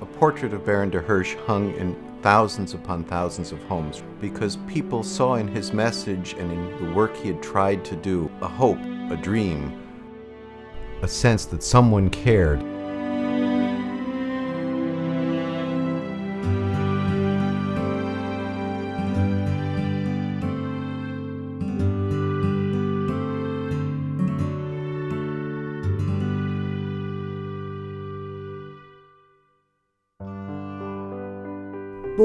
A portrait of Baron de Hirsch hung in thousands upon thousands of homes because people saw in his message and in the work he had tried to do a hope, a dream, a sense that someone cared.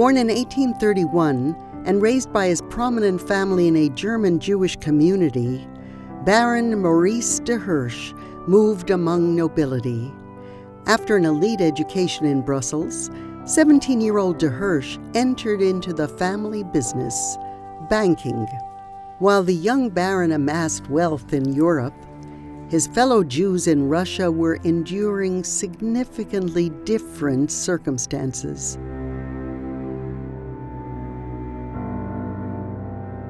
Born in 1831 and raised by his prominent family in a German Jewish community, Baron Maurice de Hirsch moved among nobility. After an elite education in Brussels, 17 year old de Hirsch entered into the family business, banking. While the young baron amassed wealth in Europe, his fellow Jews in Russia were enduring significantly different circumstances.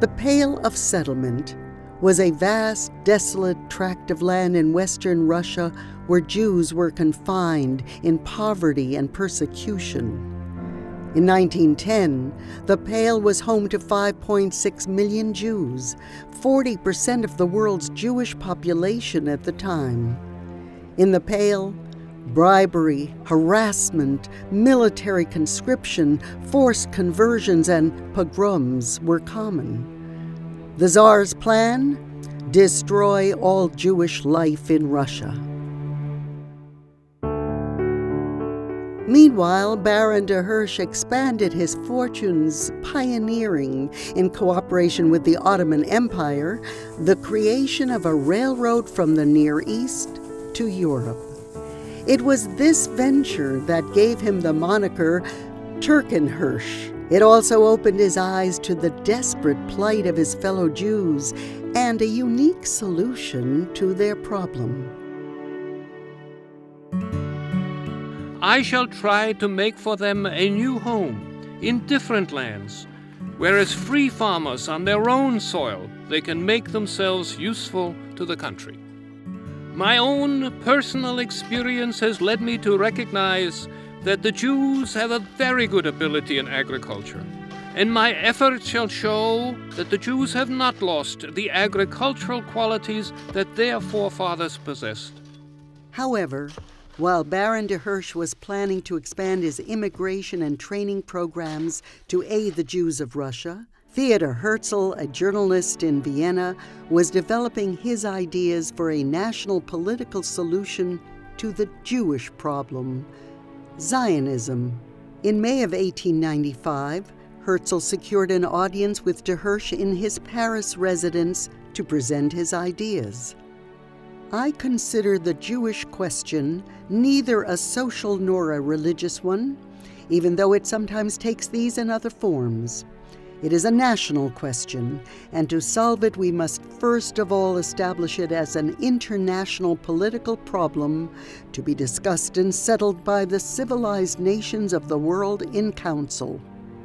The Pale of Settlement was a vast, desolate tract of land in western Russia where Jews were confined in poverty and persecution. In 1910, the Pale was home to 5.6 million Jews, 40% of the world's Jewish population at the time. In the Pale, bribery, harassment, military conscription, forced conversions, and pogroms were common. The Tsar's plan? Destroy all Jewish life in Russia. Meanwhile, Baron de Hirsch expanded his fortunes, pioneering, in cooperation with the Ottoman Empire, the creation of a railroad from the Near East to Europe. It was this venture that gave him the moniker Türkenhirsch, it also opened his eyes to the desperate plight of his fellow Jews and a unique solution to their problem. I shall try to make for them a new home in different lands, where as free farmers on their own soil they can make themselves useful to the country. My own personal experience has led me to recognize that the Jews have a very good ability in agriculture, and my efforts shall show that the Jews have not lost the agricultural qualities that their forefathers possessed. However, while Baron de Hirsch was planning to expand his immigration and training programs to aid the Jews of Russia, Theodor Herzl, a journalist in Vienna, was developing his ideas for a national political solution to the Jewish problem Zionism. In May of 1895, Herzl secured an audience with de Hirsch in his Paris residence to present his ideas. I consider the Jewish question neither a social nor a religious one, even though it sometimes takes these and other forms. It is a national question, and to solve it, we must first of all establish it as an international political problem to be discussed and settled by the civilized nations of the world in council.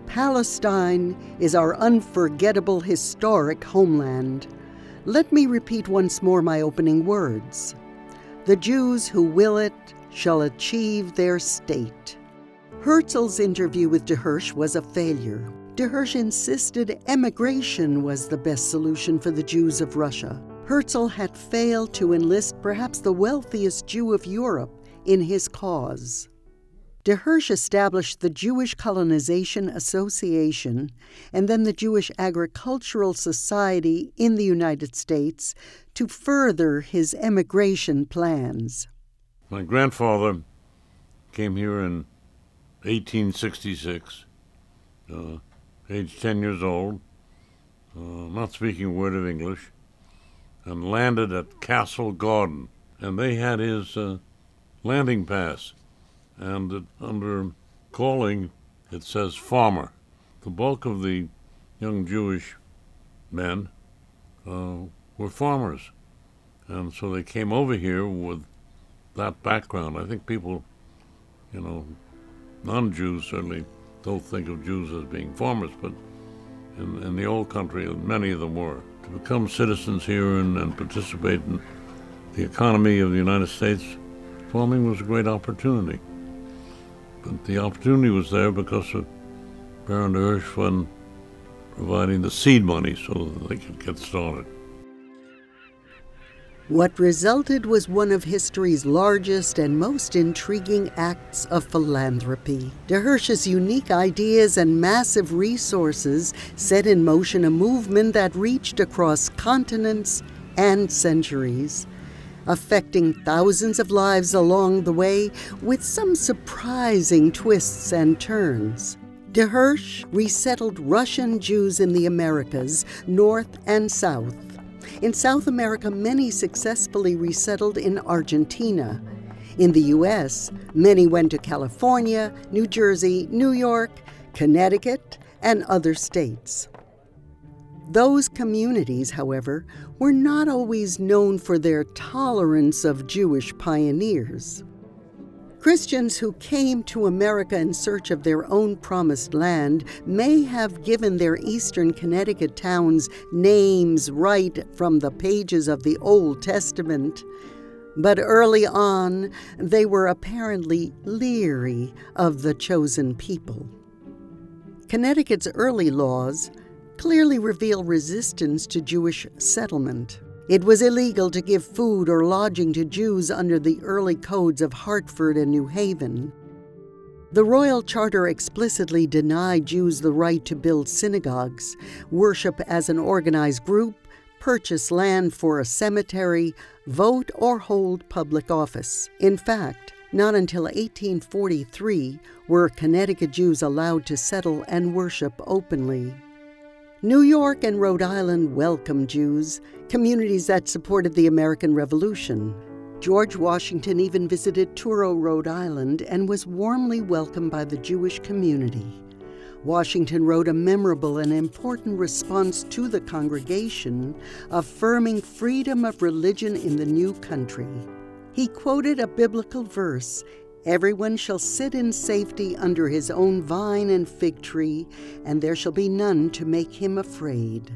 Palestine is our unforgettable historic homeland. Let me repeat once more my opening words. The Jews who will it shall achieve their state. Herzl's interview with de Hirsch was a failure. De Hirsch insisted emigration was the best solution for the Jews of Russia. Herzl had failed to enlist perhaps the wealthiest Jew of Europe in his cause. De Hirsch established the Jewish Colonization Association and then the Jewish Agricultural Society in the United States to further his emigration plans. My grandfather came here in 1866. Uh, age 10 years old, uh, not speaking a word of English, and landed at Castle Garden. And they had his uh, landing pass. And it, under calling, it says farmer. The bulk of the young Jewish men uh, were farmers. And so they came over here with that background. I think people, you know, non Jews certainly don't think of Jews as being farmers, but in, in the old country, many of them were. To become citizens here and, and participate in the economy of the United States, farming was a great opportunity. But the opportunity was there because of Baron Hirsch providing the seed money so that they could get started. What resulted was one of history's largest and most intriguing acts of philanthropy. De Hirsch's unique ideas and massive resources set in motion a movement that reached across continents and centuries, affecting thousands of lives along the way with some surprising twists and turns. De Hirsch resettled Russian Jews in the Americas, North and South in South America, many successfully resettled in Argentina. In the U.S., many went to California, New Jersey, New York, Connecticut, and other states. Those communities, however, were not always known for their tolerance of Jewish pioneers. Christians who came to America in search of their own promised land may have given their eastern Connecticut towns names right from the pages of the Old Testament. But early on, they were apparently leery of the chosen people. Connecticut's early laws clearly reveal resistance to Jewish settlement. It was illegal to give food or lodging to Jews under the early codes of Hartford and New Haven. The Royal Charter explicitly denied Jews the right to build synagogues, worship as an organized group, purchase land for a cemetery, vote, or hold public office. In fact, not until 1843 were Connecticut Jews allowed to settle and worship openly. New York and Rhode Island welcomed Jews, communities that supported the American Revolution. George Washington even visited Truro, Rhode Island, and was warmly welcomed by the Jewish community. Washington wrote a memorable and important response to the congregation, affirming freedom of religion in the new country. He quoted a biblical verse Everyone shall sit in safety under his own vine and fig tree, and there shall be none to make him afraid.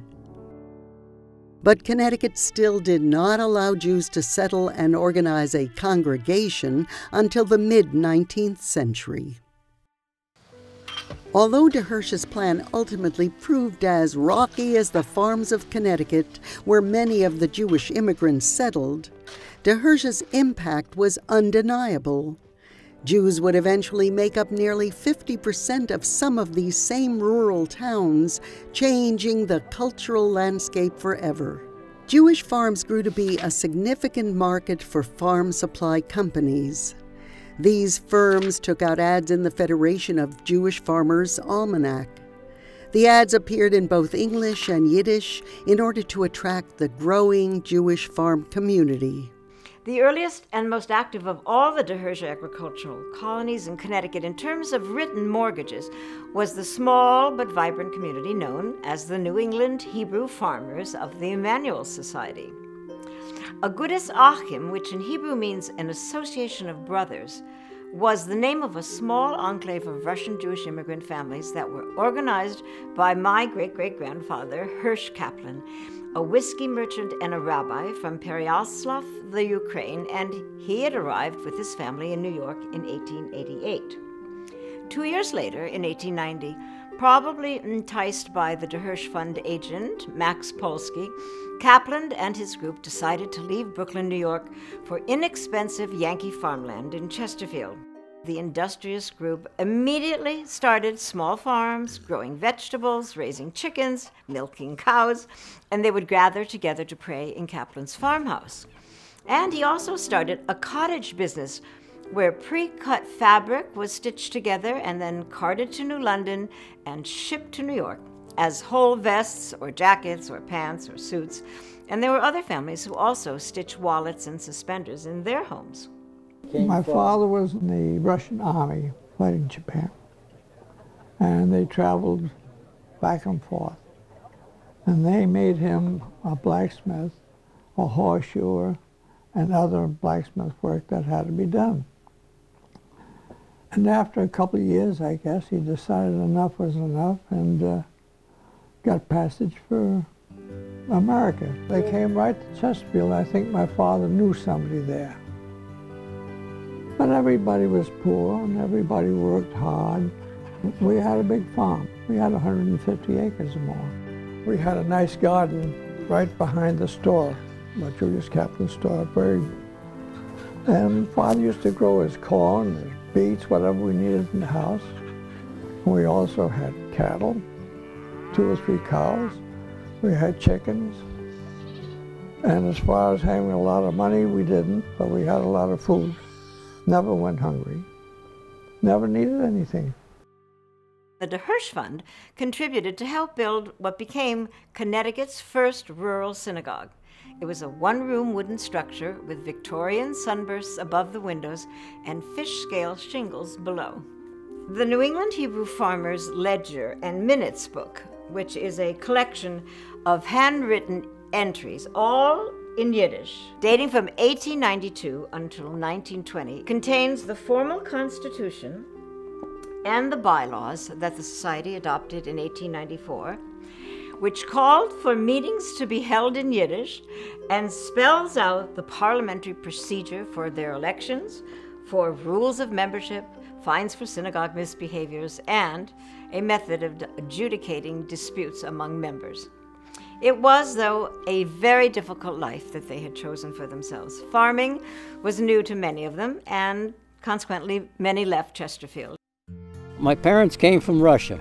But Connecticut still did not allow Jews to settle and organize a congregation until the mid 19th century. Although de Hirsch's plan ultimately proved as rocky as the farms of Connecticut, where many of the Jewish immigrants settled, de Hirsch's impact was undeniable. Jews would eventually make up nearly 50% of some of these same rural towns, changing the cultural landscape forever. Jewish farms grew to be a significant market for farm supply companies. These firms took out ads in the Federation of Jewish Farmers Almanac. The ads appeared in both English and Yiddish in order to attract the growing Jewish farm community. The earliest and most active of all the De Hirsch agricultural colonies in Connecticut in terms of written mortgages was the small but vibrant community known as the New England Hebrew Farmers of the Emmanuel Society. Agudas Achim, which in Hebrew means an association of brothers, was the name of a small enclave of Russian Jewish immigrant families that were organized by my great great grandfather, Hirsch Kaplan, a whiskey merchant and a rabbi from Pereyaslav, the Ukraine, and he had arrived with his family in New York in 1888. Two years later, in 1890, probably enticed by the De Hirsch Fund agent, Max Polsky, Kaplan and his group decided to leave Brooklyn, New York for inexpensive Yankee farmland in Chesterfield. The industrious group immediately started small farms, growing vegetables, raising chickens, milking cows, and they would gather together to pray in Kaplan's farmhouse. And he also started a cottage business where pre cut fabric was stitched together and then carted to New London and shipped to New York as whole vests or jackets or pants or suits. And there were other families who also stitched wallets and suspenders in their homes. My father was in the Russian army fighting Japan. And they traveled back and forth. And they made him a blacksmith, a horseshoer, and other blacksmith work that had to be done. And after a couple of years, I guess, he decided enough was enough and uh, got passage for America. They came right to Chesterfield. I think my father knew somebody there. But everybody was poor and everybody worked hard. We had a big farm. We had 150 acres or more. We had a nice garden right behind the store, my Julius Kaplan store, very. And father used to grow his corn, his beets, whatever we needed in the house. We also had cattle, two or three cows. We had chickens. And as far as having a lot of money, we didn't, but we had a lot of food. Never went hungry. Never needed anything. The De DeHirsch Fund contributed to help build what became Connecticut's first rural synagogue. It was a one room wooden structure with Victorian sunbursts above the windows and fish scale shingles below. The New England Hebrew Farmer's Ledger and Minutes book, which is a collection of handwritten entries, all in Yiddish, dating from 1892 until 1920, contains the formal constitution and the bylaws that the Society adopted in 1894, which called for meetings to be held in Yiddish and spells out the parliamentary procedure for their elections, for rules of membership, fines for synagogue misbehaviors, and a method of adjudicating disputes among members. It was, though, a very difficult life that they had chosen for themselves. Farming was new to many of them, and consequently, many left Chesterfield. My parents came from Russia.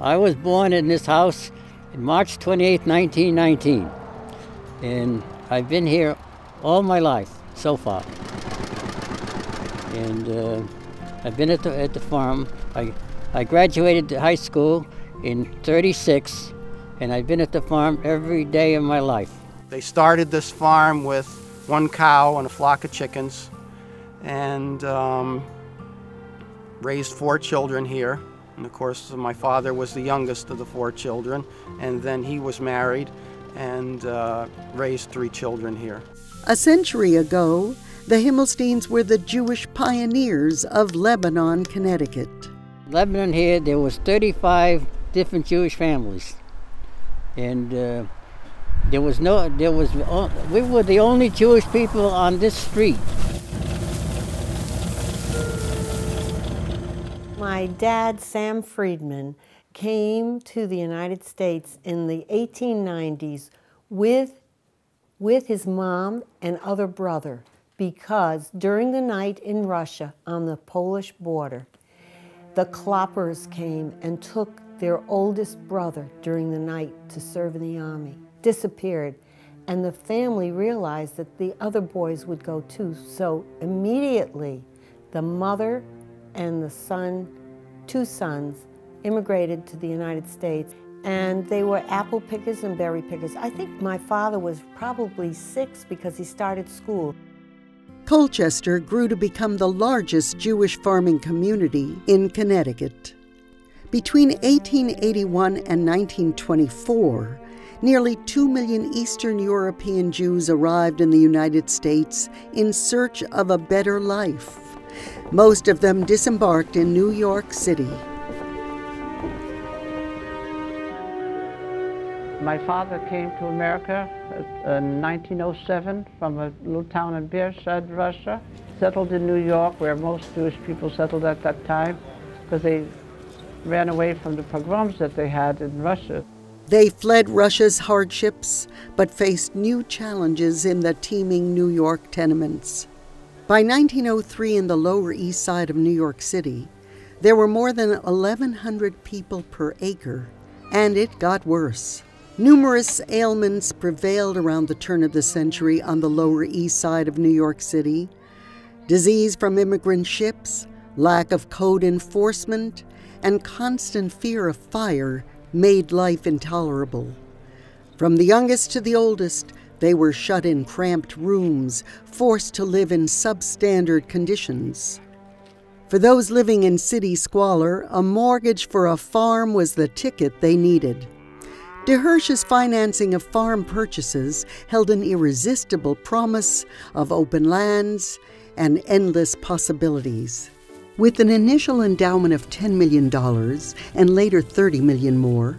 I was born in this house in March 28, 1919, and I've been here all my life so far. And uh, I've been at the, at the farm. I, I graduated high school in 36, and I've been at the farm every day of my life. They started this farm with one cow and a flock of chickens, and um, raised four children here. And of course, my father was the youngest of the four children, and then he was married and uh, raised three children here. A century ago, the Himmelsteins were the Jewish pioneers of Lebanon, Connecticut. Lebanon here, there was 35 different Jewish families, and uh, there was no, there was, we were the only Jewish people on this street. My dad, Sam Friedman, came to the United States in the 1890s with, with his mom and other brother because during the night in Russia on the Polish border, the Kloppers came and took their oldest brother during the night to serve in the army, disappeared. And the family realized that the other boys would go too. So immediately, the mother and the son, two sons, immigrated to the United States. And they were apple pickers and berry pickers. I think my father was probably six because he started school. Colchester grew to become the largest Jewish farming community in Connecticut. Between 1881 and 1924, nearly 2 million Eastern European Jews arrived in the United States in search of a better life. Most of them disembarked in New York City. My father came to America uh, in 1907 from a little town in Bershad, Russia. Settled in New York, where most Jewish people settled at that time, because they ran away from the pogroms that they had in Russia. They fled Russia's hardships, but faced new challenges in the teeming New York tenements. By 1903, in the Lower East Side of New York City, there were more than 1,100 people per acre, and it got worse. Numerous ailments prevailed around the turn of the century on the Lower East Side of New York City disease from immigrant ships, lack of code enforcement, and constant fear of fire made life intolerable. From the youngest to the oldest, they were shut in cramped rooms, forced to live in substandard conditions. For those living in city squalor, a mortgage for a farm was the ticket they needed. DeHirsch's financing of farm purchases held an irresistible promise of open lands and endless possibilities. With an initial endowment of $10 million and later 30 million more,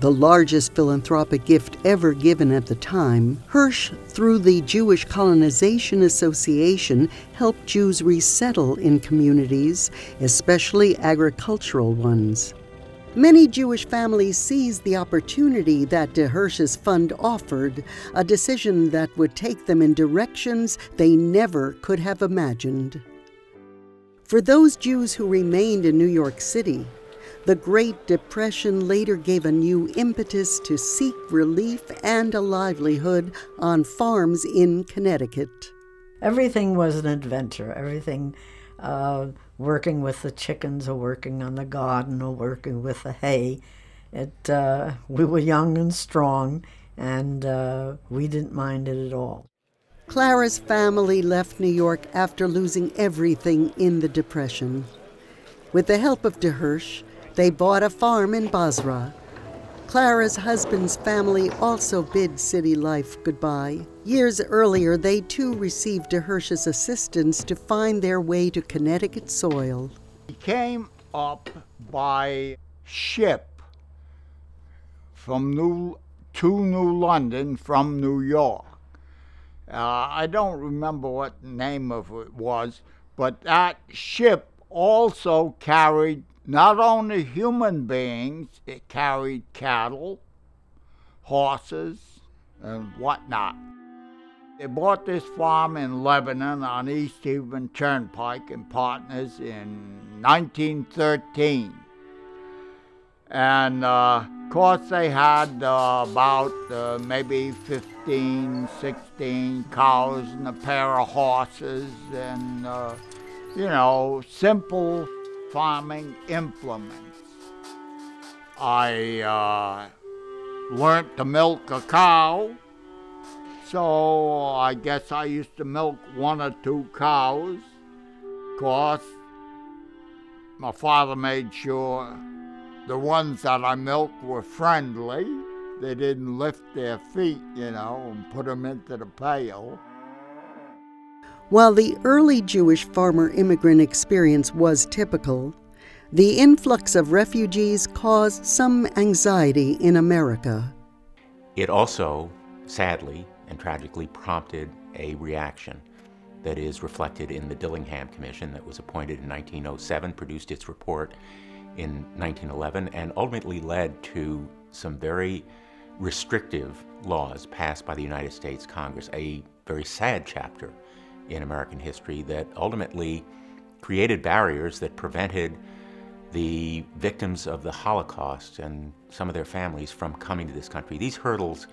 the largest philanthropic gift ever given at the time, Hirsch, through the Jewish Colonization Association, helped Jews resettle in communities, especially agricultural ones. Many Jewish families seized the opportunity that de Hirsch's fund offered, a decision that would take them in directions they never could have imagined. For those Jews who remained in New York City, the Great Depression later gave a new impetus to seek relief and a livelihood on farms in Connecticut. Everything was an adventure. Everything, uh, working with the chickens or working on the garden or working with the hay. It, uh, we were young and strong, and uh, we didn't mind it at all. Clara's family left New York after losing everything in the Depression. With the help of de Hirsch, they bought a farm in Bozrah. Clara's husband's family also bid city life goodbye. Years earlier, they too received de Hirsch's assistance to find their way to Connecticut soil. He came up by ship from New to New London from New York. Uh, I don't remember what name of it was, but that ship also carried not only human beings, it carried cattle, horses, and whatnot. They bought this farm in Lebanon on East Haven Turnpike and Partners in 1913. And uh, of course, they had uh, about uh, maybe 15, 16 cows and a pair of horses and, uh, you know, simple farming implements. I uh, learned to milk a cow, so I guess I used to milk one or two cows. Of course, my father made sure the ones that I milked were friendly. They didn't lift their feet, you know, and put them into the pail. While the early Jewish farmer immigrant experience was typical, the influx of refugees caused some anxiety in America. It also, sadly and tragically, prompted a reaction that is reflected in the Dillingham Commission that was appointed in 1907, produced its report in 1911, and ultimately led to some very restrictive laws passed by the United States Congress, a very sad chapter in American history that ultimately created barriers that prevented the victims of the Holocaust and some of their families from coming to this country. These hurdles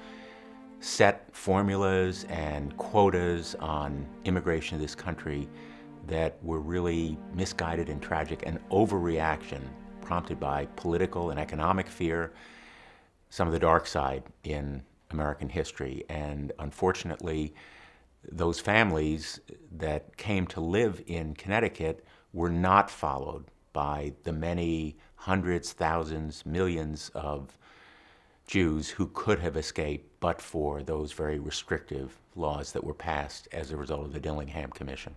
set formulas and quotas on immigration to this country that were really misguided and tragic and overreaction prompted by political and economic fear, some of the dark side in American history. And unfortunately, those families that came to live in Connecticut were not followed by the many hundreds, thousands, millions of Jews who could have escaped but for those very restrictive laws that were passed as a result of the Dillingham Commission.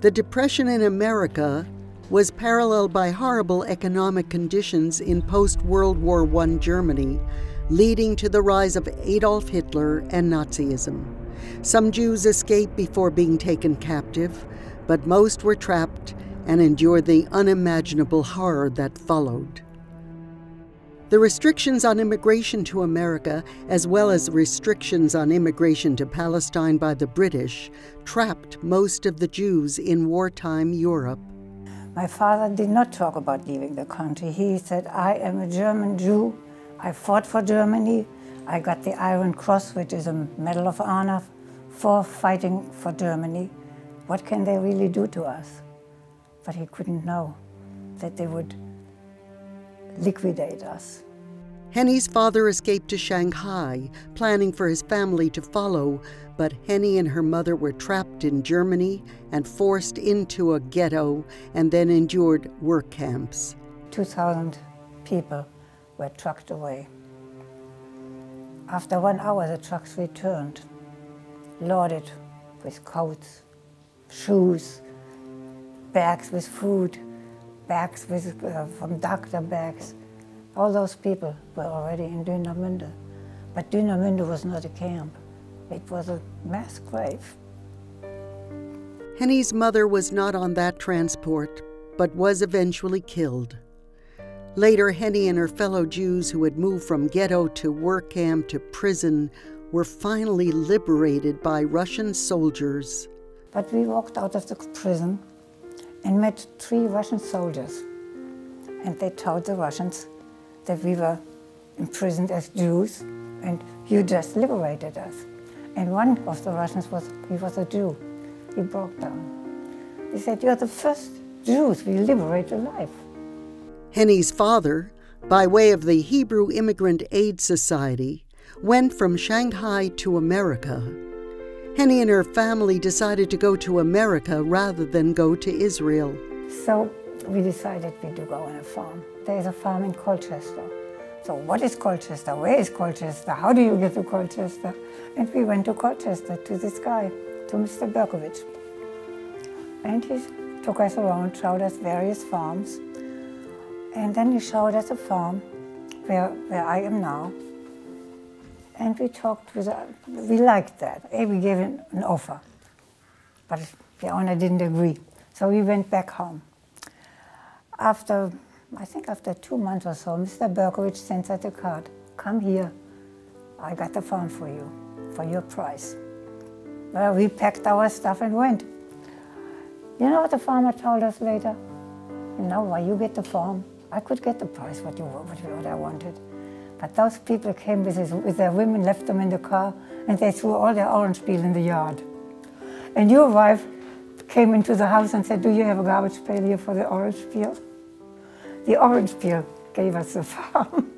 The Depression in America was paralleled by horrible economic conditions in post World War I Germany, leading to the rise of Adolf Hitler and Nazism. Some Jews escaped before being taken captive, but most were trapped and endured the unimaginable horror that followed. The restrictions on immigration to America, as well as restrictions on immigration to Palestine by the British, trapped most of the Jews in wartime Europe. My father did not talk about leaving the country. He said, I am a German Jew. I fought for Germany. I got the Iron Cross, which is a Medal of Honor for fighting for Germany. What can they really do to us? But he couldn't know that they would liquidate us. Henny's father escaped to Shanghai, planning for his family to follow, but Henny and her mother were trapped in Germany and forced into a ghetto and then endured work camps. 2,000 people were trucked away. After one hour, the trucks returned loaded with coats, shoes, bags with food, bags with, uh, from doctor bags, All those people were already in Dünamünde. But Dünamünde was not a camp. It was a mass grave. Henny's mother was not on that transport, but was eventually killed. Later, Henny and her fellow Jews who had moved from ghetto to work camp to prison were finally liberated by Russian soldiers. But we walked out of the prison and met three Russian soldiers. And they told the Russians that we were imprisoned as Jews and you just liberated us. And one of the Russians was, he was a Jew. He broke down. He said, you're the first Jews we liberate alive. Henny's father, by way of the Hebrew Immigrant Aid Society, went from Shanghai to America. Henny and her family decided to go to America rather than go to Israel. So we decided we do go on a farm. There's a farm in Colchester. So what is Colchester? Where is Colchester? How do you get to Colchester? And we went to Colchester to this guy, to Mr. Berkovich. And he took us around, showed us various farms. And then he showed us a farm where, where I am now. And we talked with, uh, we liked that. And we gave an, an offer. But the owner didn't agree. So we went back home. After, I think after two months or so, Mr. Berkovich sent us a card. Come here. I got the farm for you, for your price. Well, we packed our stuff and went. You know what the farmer told us later? You know why you get the farm? I could get the price what you what, what I wanted. But those people came with, his, with their women, left them in the car, and they threw all their orange peel in the yard. And your wife came into the house and said, do you have a garbage pail here for the orange peel? The orange peel gave us the farm.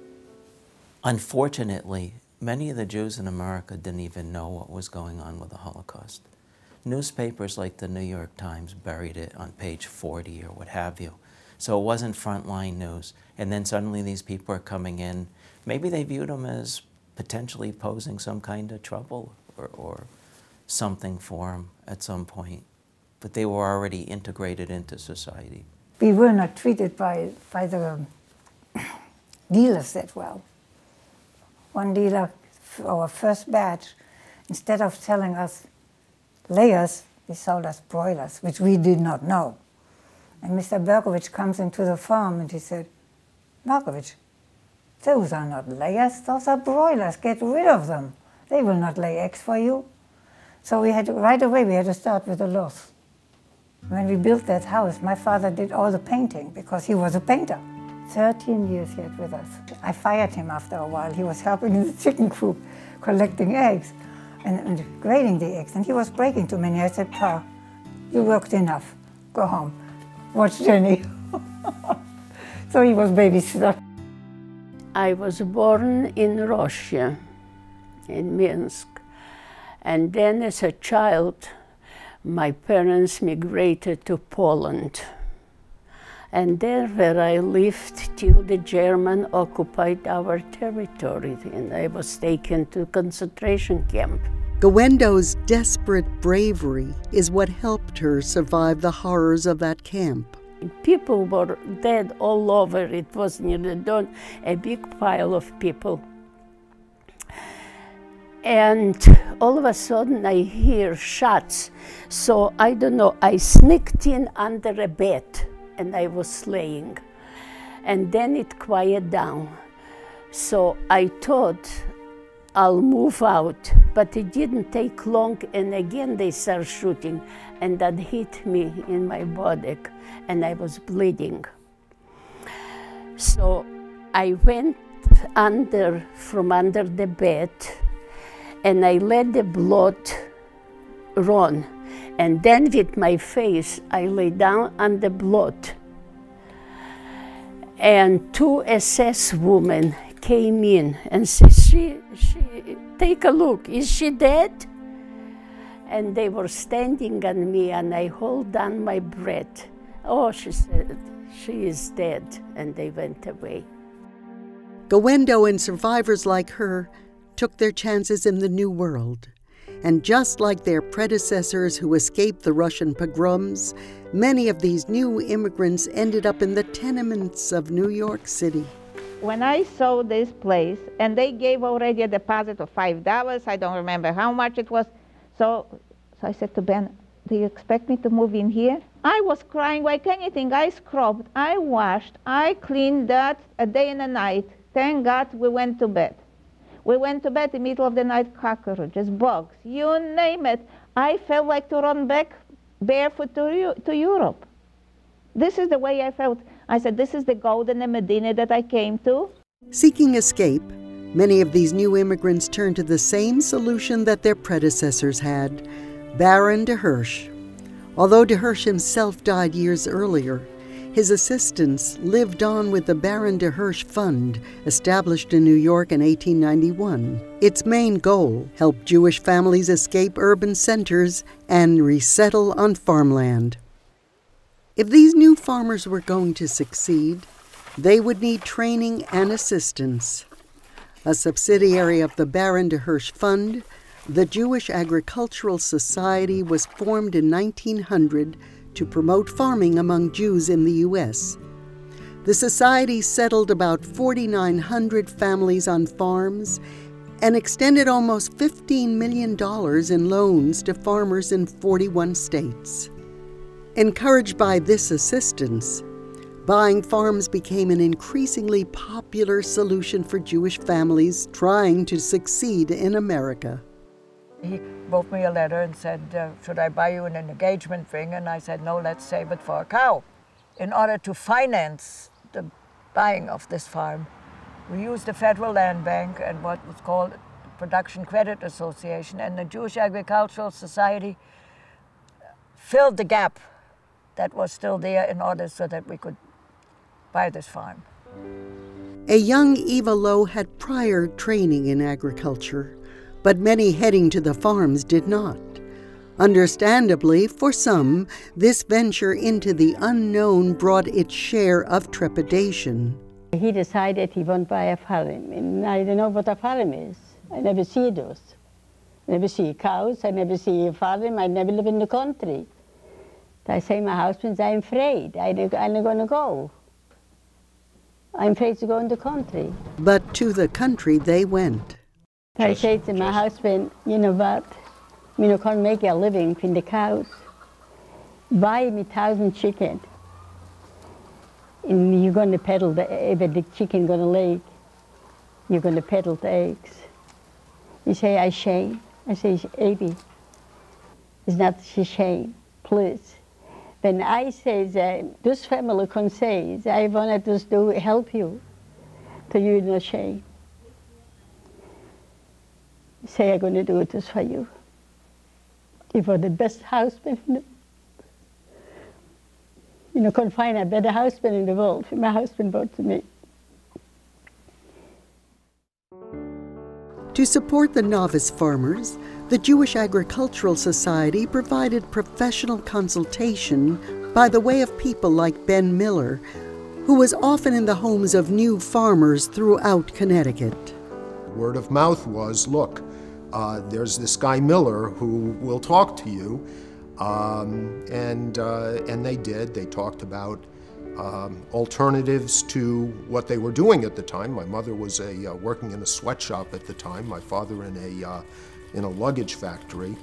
Unfortunately, many of the Jews in America didn't even know what was going on with the Holocaust. Newspapers like the New York Times buried it on page 40 or what have you. So it wasn't frontline news. And then suddenly these people are coming in. Maybe they viewed them as potentially posing some kind of trouble or, or something for them at some point. But they were already integrated into society. We were not treated by, by the dealers that well. One dealer, our first batch, instead of selling us layers, he sold us broilers, which we did not know. And Mr. Berkovich comes into the farm and he said, Berkovich, those are not layers, those are broilers. Get rid of them. They will not lay eggs for you. So we had right away we had to start with a loss. When we built that house, my father did all the painting because he was a painter. 13 years he had with us. I fired him after a while. He was helping in the chicken coop, collecting eggs and, and grading the eggs. And he was breaking too many. I said, Pa, you worked enough. Go home. Watch Jenny. so he was babysitter. I was born in Russia, in Minsk. And then as a child, my parents migrated to Poland. And there where I lived till the German occupied our territory and I was taken to concentration camp. Gowendo's desperate bravery is what helped her survive the horrors of that camp. People were dead all over. It was nearly done, a big pile of people. And all of a sudden I hear shots. So I don't know, I sneaked in under a bed and I was laying. And then it quieted down. So I thought I'll move out, but it didn't take long and again they start shooting and that hit me in my body and I was bleeding. So I went under, from under the bed and I let the blood run. And then with my face, I lay down on the blood. And two SS women came in and said, she, she, take a look, is she dead? And they were standing on me and I hold on my breath. Oh, she said, she is dead. And they went away. Gowendo and survivors like her took their chances in the New World. And just like their predecessors who escaped the Russian pogroms, many of these new immigrants ended up in the tenements of New York City. when I saw this place, and they gave already a deposit of five dollars, I don't remember how much it was. So, so I said to Ben, "Do you expect me to move in here?" I was crying like anything. I scrubbed, I washed, I cleaned that a day and a night. Thank God we went to bed. We went to bed in the middle of the night, cockroaches, bugs, you name it. I felt like to run back barefoot to, to Europe. This is the way I felt. I said, This is the golden Medina that I came to. Seeking escape, many of these new immigrants turned to the same solution that their predecessors had Baron de Hirsch. Although de Hirsch himself died years earlier, his assistants lived on with the Baron de Hirsch Fund, established in New York in 1891. Its main goal help Jewish families escape urban centers and resettle on farmland. If these new farmers were going to succeed, they would need training and assistance. A subsidiary of the Baron de Hirsch Fund, the Jewish Agricultural Society was formed in 1900 to promote farming among Jews in the U.S. The society settled about 4,900 families on farms and extended almost $15 million in loans to farmers in 41 states. Encouraged by this assistance, buying farms became an increasingly popular solution for Jewish families trying to succeed in America. He wrote me a letter and said, uh, Should I buy you an engagement ring? And I said, No, let's save it for a cow. In order to finance the buying of this farm, we used the Federal Land Bank and what was called the Production Credit Association, and the Jewish Agricultural Society filled the gap that was still there in order so that we could buy this farm. A young Eva Lowe had prior training in agriculture but many heading to the farms did not. Understandably, for some, this venture into the unknown brought its share of trepidation. He decided he won't buy a farm, and I don't know what a farm is. I never see those. I never see cows, I never see a farm, I never live in the country. I say my husband, I'm afraid, I'm not going to go. I'm afraid to go in the country. But to the country they went. I say to my husband, you know what, you know, can't make a living from the cows. Buy me thousand chicken. And you're going to peddle the, if the chicken going to lay, you're going to peddle the eggs. You say, I shame. I say, Abby, it's not a shame, please. Then I say that uh, this family can say, I want to do help you, to you no shame say I'm going to do this for you. You were the best husband. You know, couldn't find a better husband in the world. My husband brought to me. To support the novice farmers, the Jewish Agricultural Society provided professional consultation by the way of people like Ben Miller, who was often in the homes of new farmers throughout Connecticut. Word of mouth was look, uh, there's this guy Miller who will talk to you. Um, and, uh, and they did. They talked about um, alternatives to what they were doing at the time. My mother was a, uh, working in a sweatshop at the time, my father in a, uh, in a luggage factory.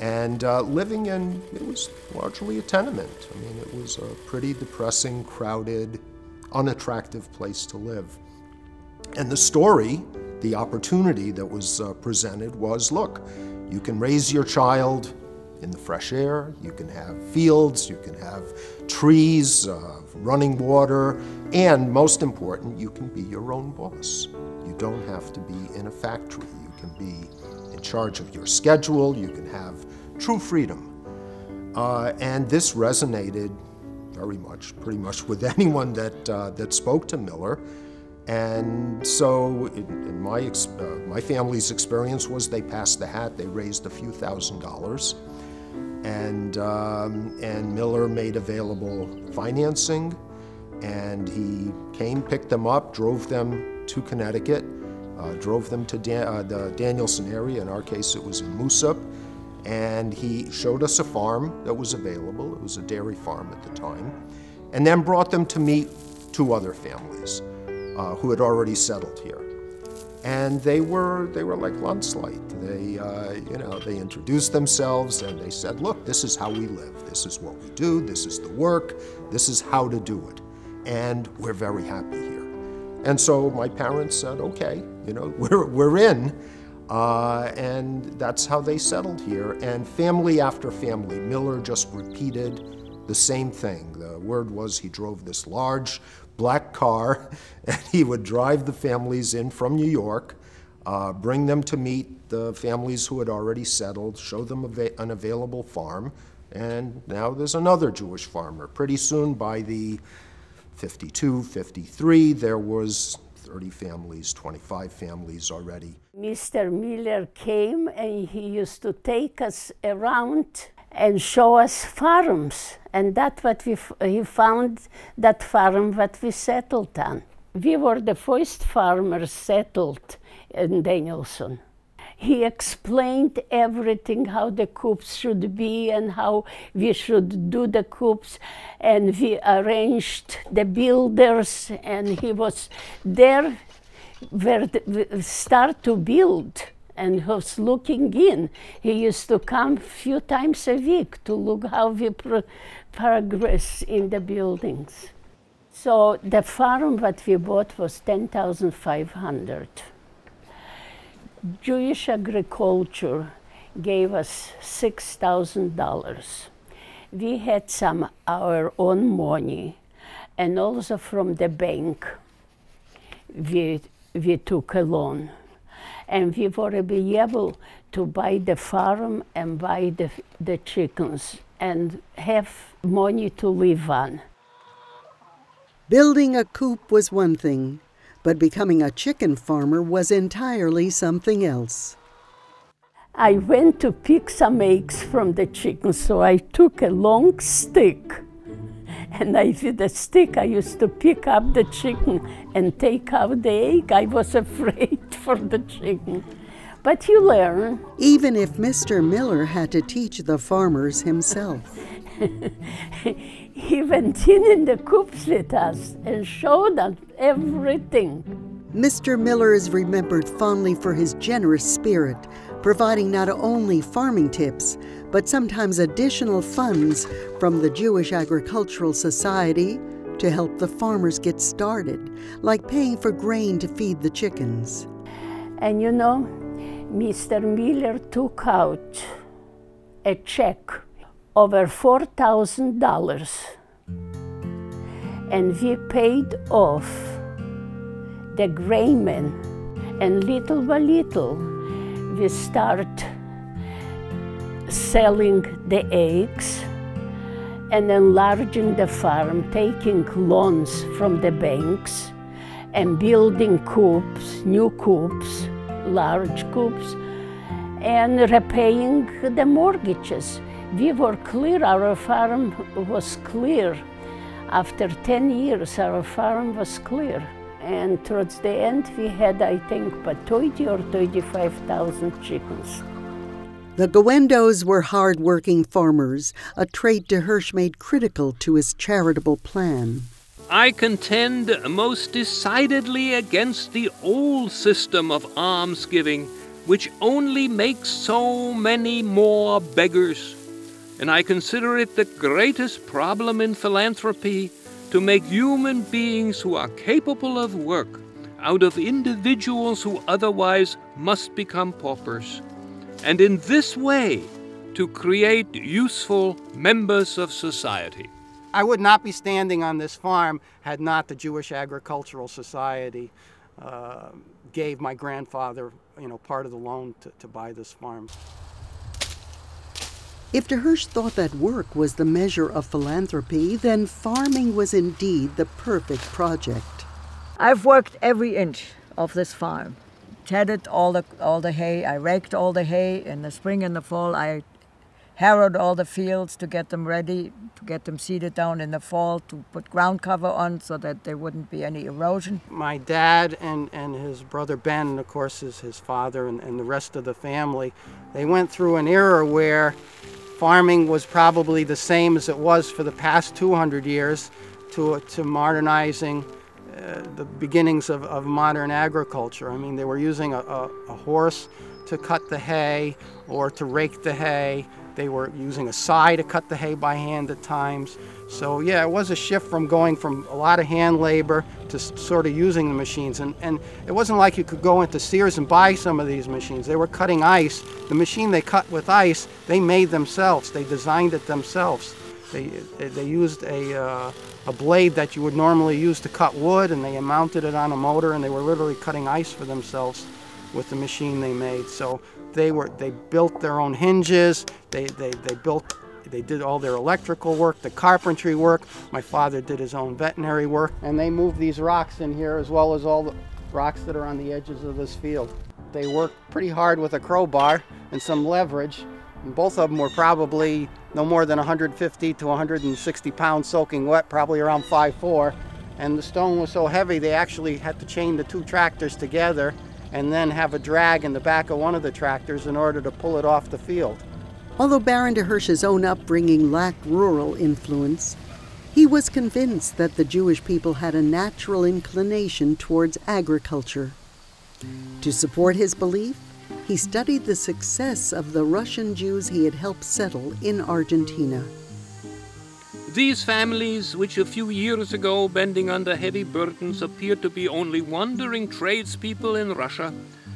And uh, living in, it was largely a tenement. I mean, it was a pretty depressing, crowded, unattractive place to live. And the story the opportunity that was uh, presented was look, you can raise your child in the fresh air, you can have fields, you can have trees, uh, running water, and most important, you can be your own boss. You don't have to be in a factory. You can be in charge of your schedule, you can have true freedom. Uh, and this resonated very much, pretty much with anyone that, uh, that spoke to Miller. And so, in, my, uh, my family's experience was they passed the hat, they raised a few thousand dollars, and, um, and Miller made available financing, and he came, picked them up, drove them to Connecticut, uh, drove them to Dan uh, the Danielson area, in our case it was in and he showed us a farm that was available, it was a dairy farm at the time, and then brought them to meet two other families uh, who had already settled here. And they were, they were like Landsleit. They, uh, you know, they introduced themselves and they said, look, this is how we live. This is what we do. This is the work. This is how to do it. And we're very happy here. And so my parents said, okay, you know, we're, we're in. Uh, and that's how they settled here. And family after family, Miller just repeated the same thing. The word was he drove this large black car, and he would drive the families in from New York, uh, bring them to meet the families who had already settled, show them an available farm, and now there's another Jewish farmer. Pretty soon, by the 52, 53, there was 30 families, 25 families already. Mr. Miller came and he used to take us around and show us farms. And that's what we he found that farm what we settled on. We were the first farmers settled in Danielson. He explained everything, how the coops should be and how we should do the coops. And we arranged the builders, and he was there where we start to build and who's looking in. He used to come few times a week to look how we pro progress in the buildings. So the farm that we bought was 10,500. Jewish agriculture gave us $6,000. We had some our own money and also from the bank we, we took a loan and we were be able to buy the farm and buy the, the chickens and have money to live on. Building a coop was one thing, but becoming a chicken farmer was entirely something else. I went to pick some eggs from the chickens, so I took a long stick and I, with the stick, I used to pick up the chicken and take out the egg. I was afraid for the chicken. But you learn. Even if Mr. Miller had to teach the farmers himself. he went in in the coops with us and showed us everything. Mr. Miller is remembered fondly for his generous spirit, providing not only farming tips, but sometimes additional funds from the Jewish Agricultural Society to help the farmers get started, like paying for grain to feed the chickens. And you know, Mr. Miller took out a check over $4,000 and we paid off the grainmen and little by little we start selling the eggs and enlarging the farm, taking loans from the banks and building coops, new coops, large coops, and repaying the mortgages. We were clear, our farm was clear. After 10 years, our farm was clear. And towards the end, we had, I think, but 30 or 35,000 chickens. The Gowendos were hard-working farmers, a trait de Hirsch made critical to his charitable plan. I contend most decidedly against the old system of almsgiving, which only makes so many more beggars. And I consider it the greatest problem in philanthropy to make human beings who are capable of work out of individuals who otherwise must become paupers and in this way to create useful members of society. I would not be standing on this farm had not the Jewish Agricultural Society uh, gave my grandfather, you know, part of the loan to, to buy this farm. If de Hirsch thought that work was the measure of philanthropy, then farming was indeed the perfect project. I've worked every inch of this farm tedded all the all the hay. I raked all the hay in the spring and the fall. I harrowed all the fields to get them ready, to get them seeded down in the fall, to put ground cover on so that there wouldn't be any erosion. My dad and, and his brother Ben, of course is his father and, and the rest of the family, they went through an era where farming was probably the same as it was for the past 200 years to, to modernizing uh, the beginnings of, of modern agriculture. I mean, they were using a, a, a horse to cut the hay or to rake the hay. They were using a scythe to cut the hay by hand at times. So yeah, it was a shift from going from a lot of hand labor to sort of using the machines. And, and it wasn't like you could go into Sears and buy some of these machines. They were cutting ice. The machine they cut with ice, they made themselves. They designed it themselves. They, they used a, uh, a blade that you would normally use to cut wood and they mounted it on a motor and they were literally cutting ice for themselves with the machine they made. So they were they built their own hinges. They, they, they built they did all their electrical work, the carpentry work. My father did his own veterinary work. And they moved these rocks in here as well as all the rocks that are on the edges of this field. They worked pretty hard with a crowbar and some leverage. Both of them were probably no more than 150 to 160 pounds soaking wet, probably around 5'4". And the stone was so heavy they actually had to chain the two tractors together and then have a drag in the back of one of the tractors in order to pull it off the field. Although Baron de Hirsch's own upbringing lacked rural influence, he was convinced that the Jewish people had a natural inclination towards agriculture. To support his belief, he studied the success of the Russian Jews he had helped settle in Argentina. These families, which a few years ago, bending under heavy burdens, appeared to be only wandering tradespeople in Russia,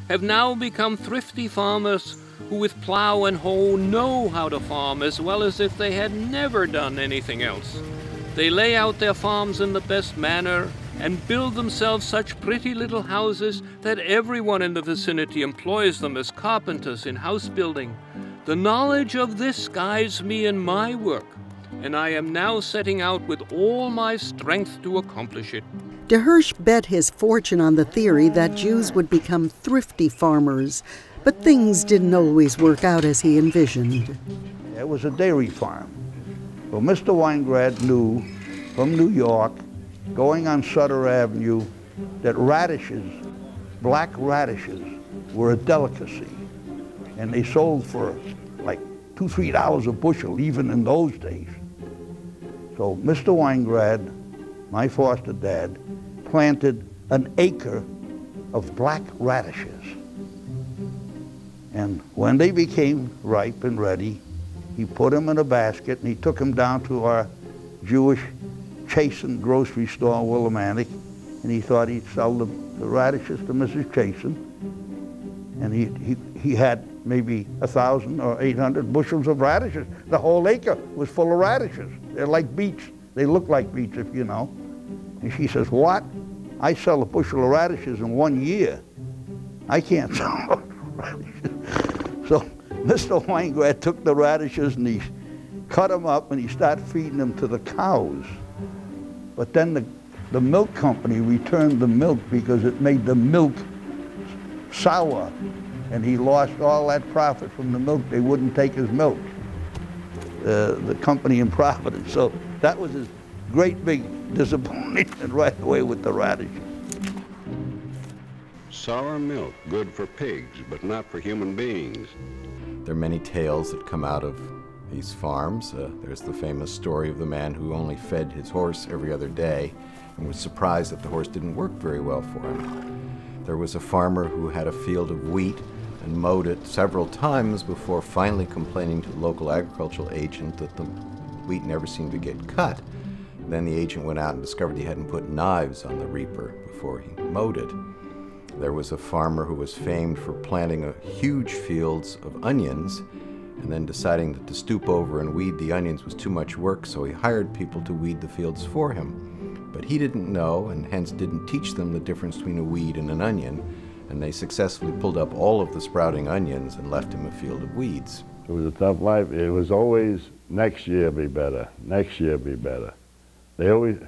have now become thrifty farmers who with plow and hoe know how to farm as well as if they had never done anything else. They lay out their farms in the best manner and build themselves such pretty little houses that everyone in the vicinity employs them as carpenters in house building. The knowledge of this guides me in my work, and I am now setting out with all my strength to accomplish it. De Hirsch bet his fortune on the theory that Jews would become thrifty farmers but things didn't always work out as he envisioned. It was a dairy farm. Well, Mr. Weingrad knew from New York, going on Sutter Avenue, that radishes, black radishes, were a delicacy. And they sold for like two, three dollars a bushel, even in those days. So Mr. Weingrad, my foster dad, planted an acre of black radishes. And when they became ripe and ready, he put them in a basket and he took them down to our Jewish Chasen grocery store in Willimantic, and he thought he'd sell the, the radishes to Mrs. Chasen. And he, he, he had maybe a thousand or 800 bushels of radishes. The whole acre was full of radishes. They're like beets. They look like beets, if you know. And she says, what? I sell a bushel of radishes in one year. I can't sell radishes. So Mr. Weingrad took the radishes and he cut them up and he started feeding them to the cows. But then the, the milk company returned the milk because it made the milk sour. And he lost all that profit from the milk. They wouldn't take his milk, uh, the company in Providence. So that was his great big disappointment right away with the radishes. Sour milk, good for pigs, but not for human beings. There are many tales that come out of these farms. Uh, there's the famous story of the man who only fed his horse every other day and was surprised that the horse didn't work very well for him. There was a farmer who had a field of wheat and mowed it several times before finally complaining to the local agricultural agent that the wheat never seemed to get cut. Then the agent went out and discovered he hadn't put knives on the reaper before he mowed it. There was a farmer who was famed for planting huge fields of onions and then deciding that to stoop over and weed the onions was too much work, so he hired people to weed the fields for him. But he didn't know, and hence didn't teach them the difference between a weed and an onion, and they successfully pulled up all of the sprouting onions and left him a field of weeds. It was a tough life. It was always next year be better, next year be better. They always,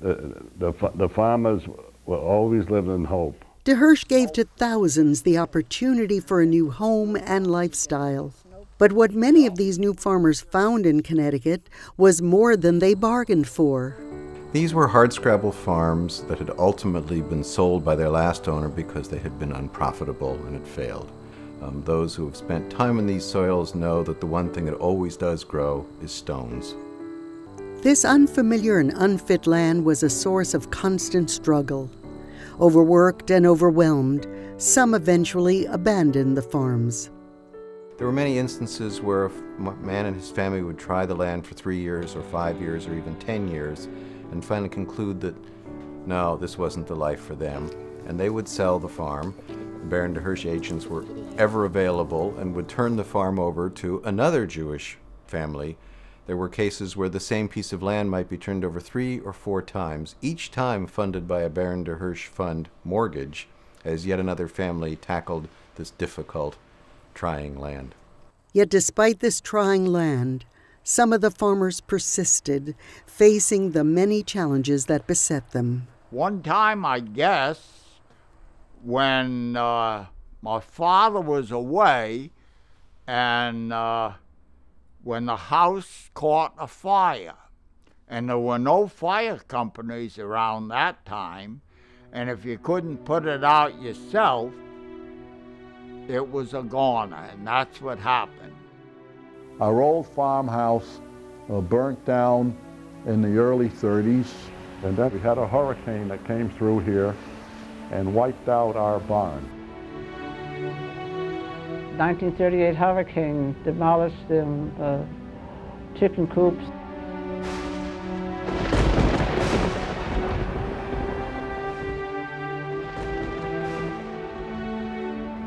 the, the, the farmers were always living in hope. De Hirsch gave to thousands the opportunity for a new home and lifestyle. But what many of these new farmers found in Connecticut was more than they bargained for. These were hardscrabble farms that had ultimately been sold by their last owner because they had been unprofitable and had failed. Um, those who have spent time in these soils know that the one thing that always does grow is stones. This unfamiliar and unfit land was a source of constant struggle. Overworked and overwhelmed, some eventually abandoned the farms. There were many instances where a man and his family would try the land for three years or five years or even ten years and finally conclude that no, this wasn't the life for them. And they would sell the farm. Baron de Hirsch agents were ever available and would turn the farm over to another Jewish family. There were cases where the same piece of land might be turned over three or four times, each time funded by a Baron de Hirsch fund mortgage, as yet another family tackled this difficult, trying land. Yet, despite this trying land, some of the farmers persisted, facing the many challenges that beset them. One time, I guess, when uh, my father was away and uh, when the house caught a fire, and there were no fire companies around that time, and if you couldn't put it out yourself, it was a goner, and that's what happened. Our old farmhouse uh, burnt down in the early 30s, and then we had a hurricane that came through here and wiped out our barn. 1938 hurricane demolished the uh, chicken coops.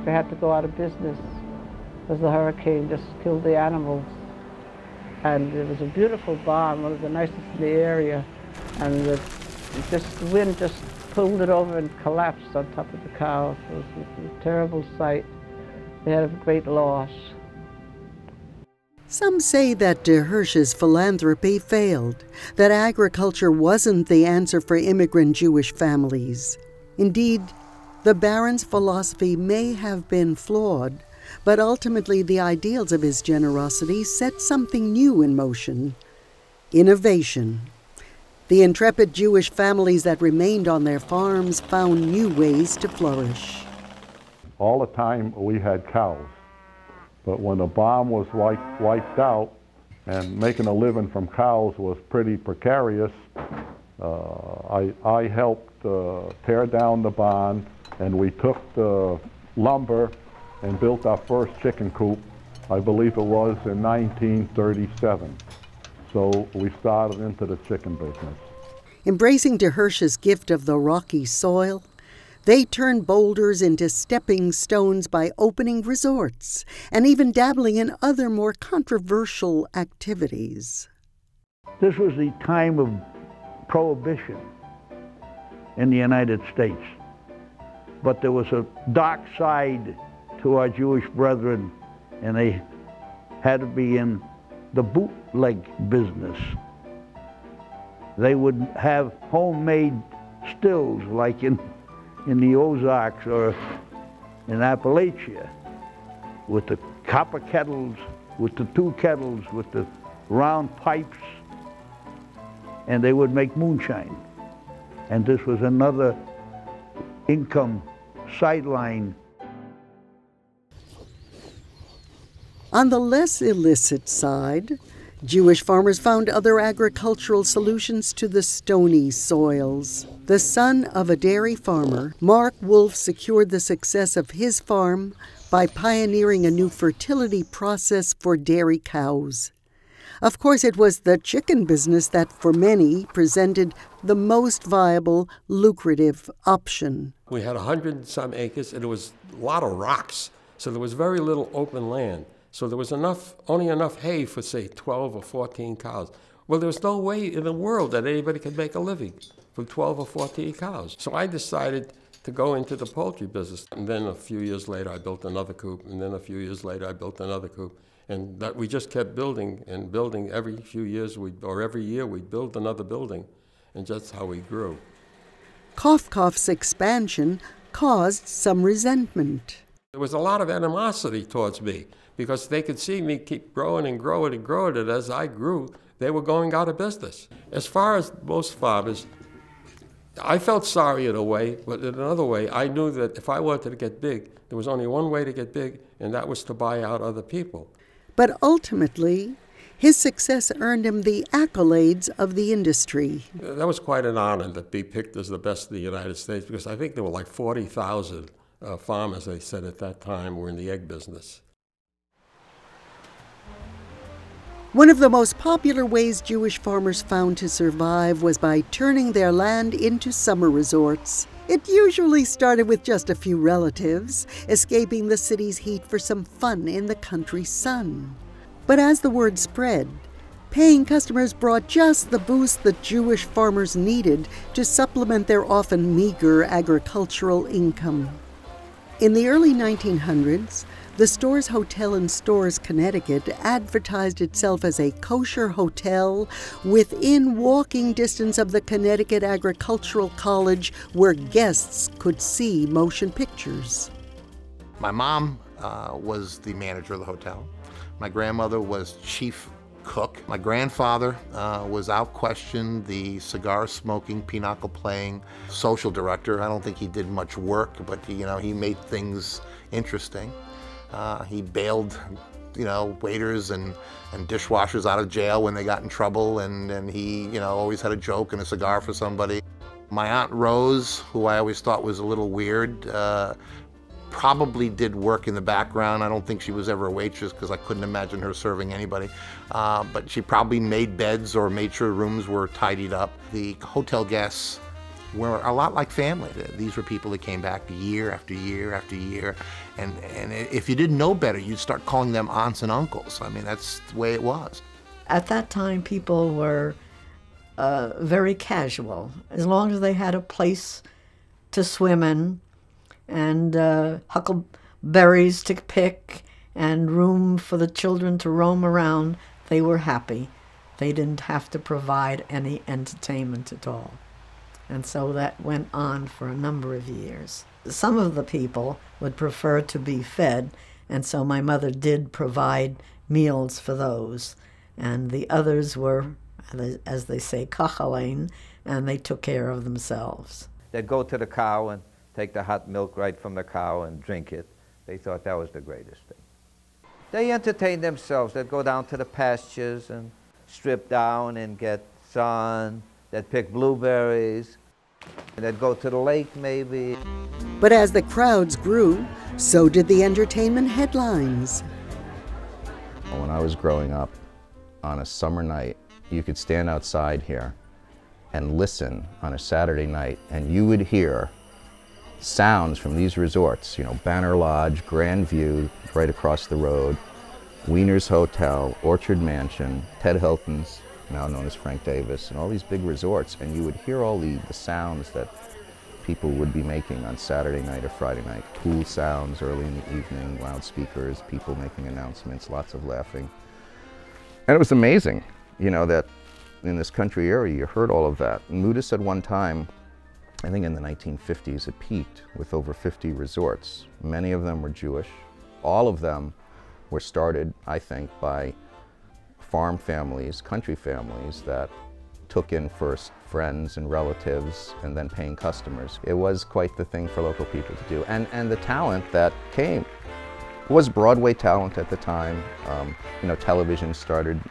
We had to go out of business because the hurricane just killed the animals. And it was a beautiful barn, one of the nicest in the area. And the, just, the wind just pulled it over and collapsed on top of the cows. It was a, a terrible sight. They had a great loss. Some say that de Hirsch's philanthropy failed, that agriculture wasn't the answer for immigrant Jewish families. Indeed, the Baron's philosophy may have been flawed, but ultimately the ideals of his generosity set something new in motion innovation. The intrepid Jewish families that remained on their farms found new ways to flourish. All the time we had cows, but when the bomb was wiped, out and making a living from cows was pretty precarious, uh, I, I helped uh, tear down the barn and we took the lumber and built our first chicken coop, I believe it was in 1937. So we started into the chicken business. Embracing de Hirsch's gift of the rocky soil, they turned boulders into stepping stones by opening resorts and even dabbling in other more controversial activities. This was the time of prohibition in the United States. But there was a dark side to our Jewish brethren, and they had to be in the bootleg business. They would have homemade stills like in, in the Ozarks or in Appalachia with the copper kettles, with the two kettles, with the round pipes, and they would make moonshine. And this was another income sideline On the less illicit side, Jewish farmers found other agricultural solutions to the stony soils. The son of a dairy farmer, Mark Wolf secured the success of his farm by pioneering a new fertility process for dairy cows. Of course, it was the chicken business that, for many, presented the most viable, lucrative option. We had a hundred and some acres, and it was a lot of rocks, so there was very little open land. So there was enough, only enough hay for, say, 12 or 14 cows. Well, there was no way in the world that anybody could make a living from 12 or 14 cows. So I decided to go into the poultry business. And then a few years later, I built another coop. And then a few years later, I built another coop. And that we just kept building and building every few years, we or every year, we'd build another building. And that's how we grew. Kofkoff's expansion caused some resentment. There was a lot of animosity towards me because they could see me keep growing and growing and growing, and as I grew, they were going out of business. As far as most farmers, I felt sorry in a way, but in another way, I knew that if I wanted to get big, there was only one way to get big, and that was to buy out other people. But ultimately, His success earned him the accolades of the industry. That was quite an honor to be picked as the best in the United States because I think there were like 40,000 uh, farmers, they said at that time, were in the egg business. One of the most popular ways Jewish farmers found to survive was by turning their land into summer resorts. It usually started with just a few relatives, escaping the city's heat for some fun in the country sun. But as the word spread, paying customers brought just the boost that Jewish farmers needed to supplement their often meager agricultural income. In the early 1900s, the Storrs Hotel in Storrs, Connecticut advertised itself as a kosher hotel within walking distance of the Connecticut Agricultural College where guests could see motion pictures. My mom uh, was the manager of the hotel. My grandmother was chief cook. My grandfather uh, was out questioned the cigar smoking, pinochle playing social director. I don't think he did much work, but you know he made things interesting. Uh, he bailed, you know, waiters and, and dishwashers out of jail when they got in trouble, and, and he, you know, always had a joke and a cigar for somebody. My Aunt Rose, who I always thought was a little weird, uh, probably did work in the background. I don't think she was ever a waitress because I couldn't imagine her serving anybody. Uh, but she probably made beds or made sure rooms were tidied up. The hotel guests were a lot like family. These were people that came back year after year after year. And, and if you didn't know better, you'd start calling them aunts and uncles. I mean, that's the way it was. At that time, people were uh, very casual. As long as they had a place to swim in and uh, huckleberries to pick and room for the children to roam around, they were happy. They didn't have to provide any entertainment at all. And so that went on for a number of years. Some of the people would prefer to be fed, and so my mother did provide meals for those. And the others were, as they say, kachalein, and they took care of themselves. They'd go to the cow and take the hot milk right from the cow and drink it. They thought that was the greatest thing. They entertained themselves. They'd go down to the pastures and strip down and get sun. They'd pick blueberries. They'd go to the lake, maybe. But as the crowds grew, so did the entertainment headlines. When I was growing up, on a summer night, you could stand outside here and listen on a Saturday night, and you would hear sounds from these resorts, you know, Banner Lodge, Grand View, right across the road, Wiener's Hotel, Orchard Mansion, Ted Hilton's, now known as Frank Davis, and all these big resorts, and you would hear all the, the sounds that people would be making on Saturday night or Friday night. Pool sounds early in the evening, loudspeakers, people making announcements, lots of laughing. And it was amazing, you know, that in this country area you heard all of that. Moodus at one time, I think in the 1950s, it peaked with over 50 resorts. Many of them were Jewish. All of them were started, I think, by farm families, country families that took in first friends and relatives and then paying customers. It was quite the thing for local people to do. And, and the talent that came was Broadway talent at the time. Um, you know, television started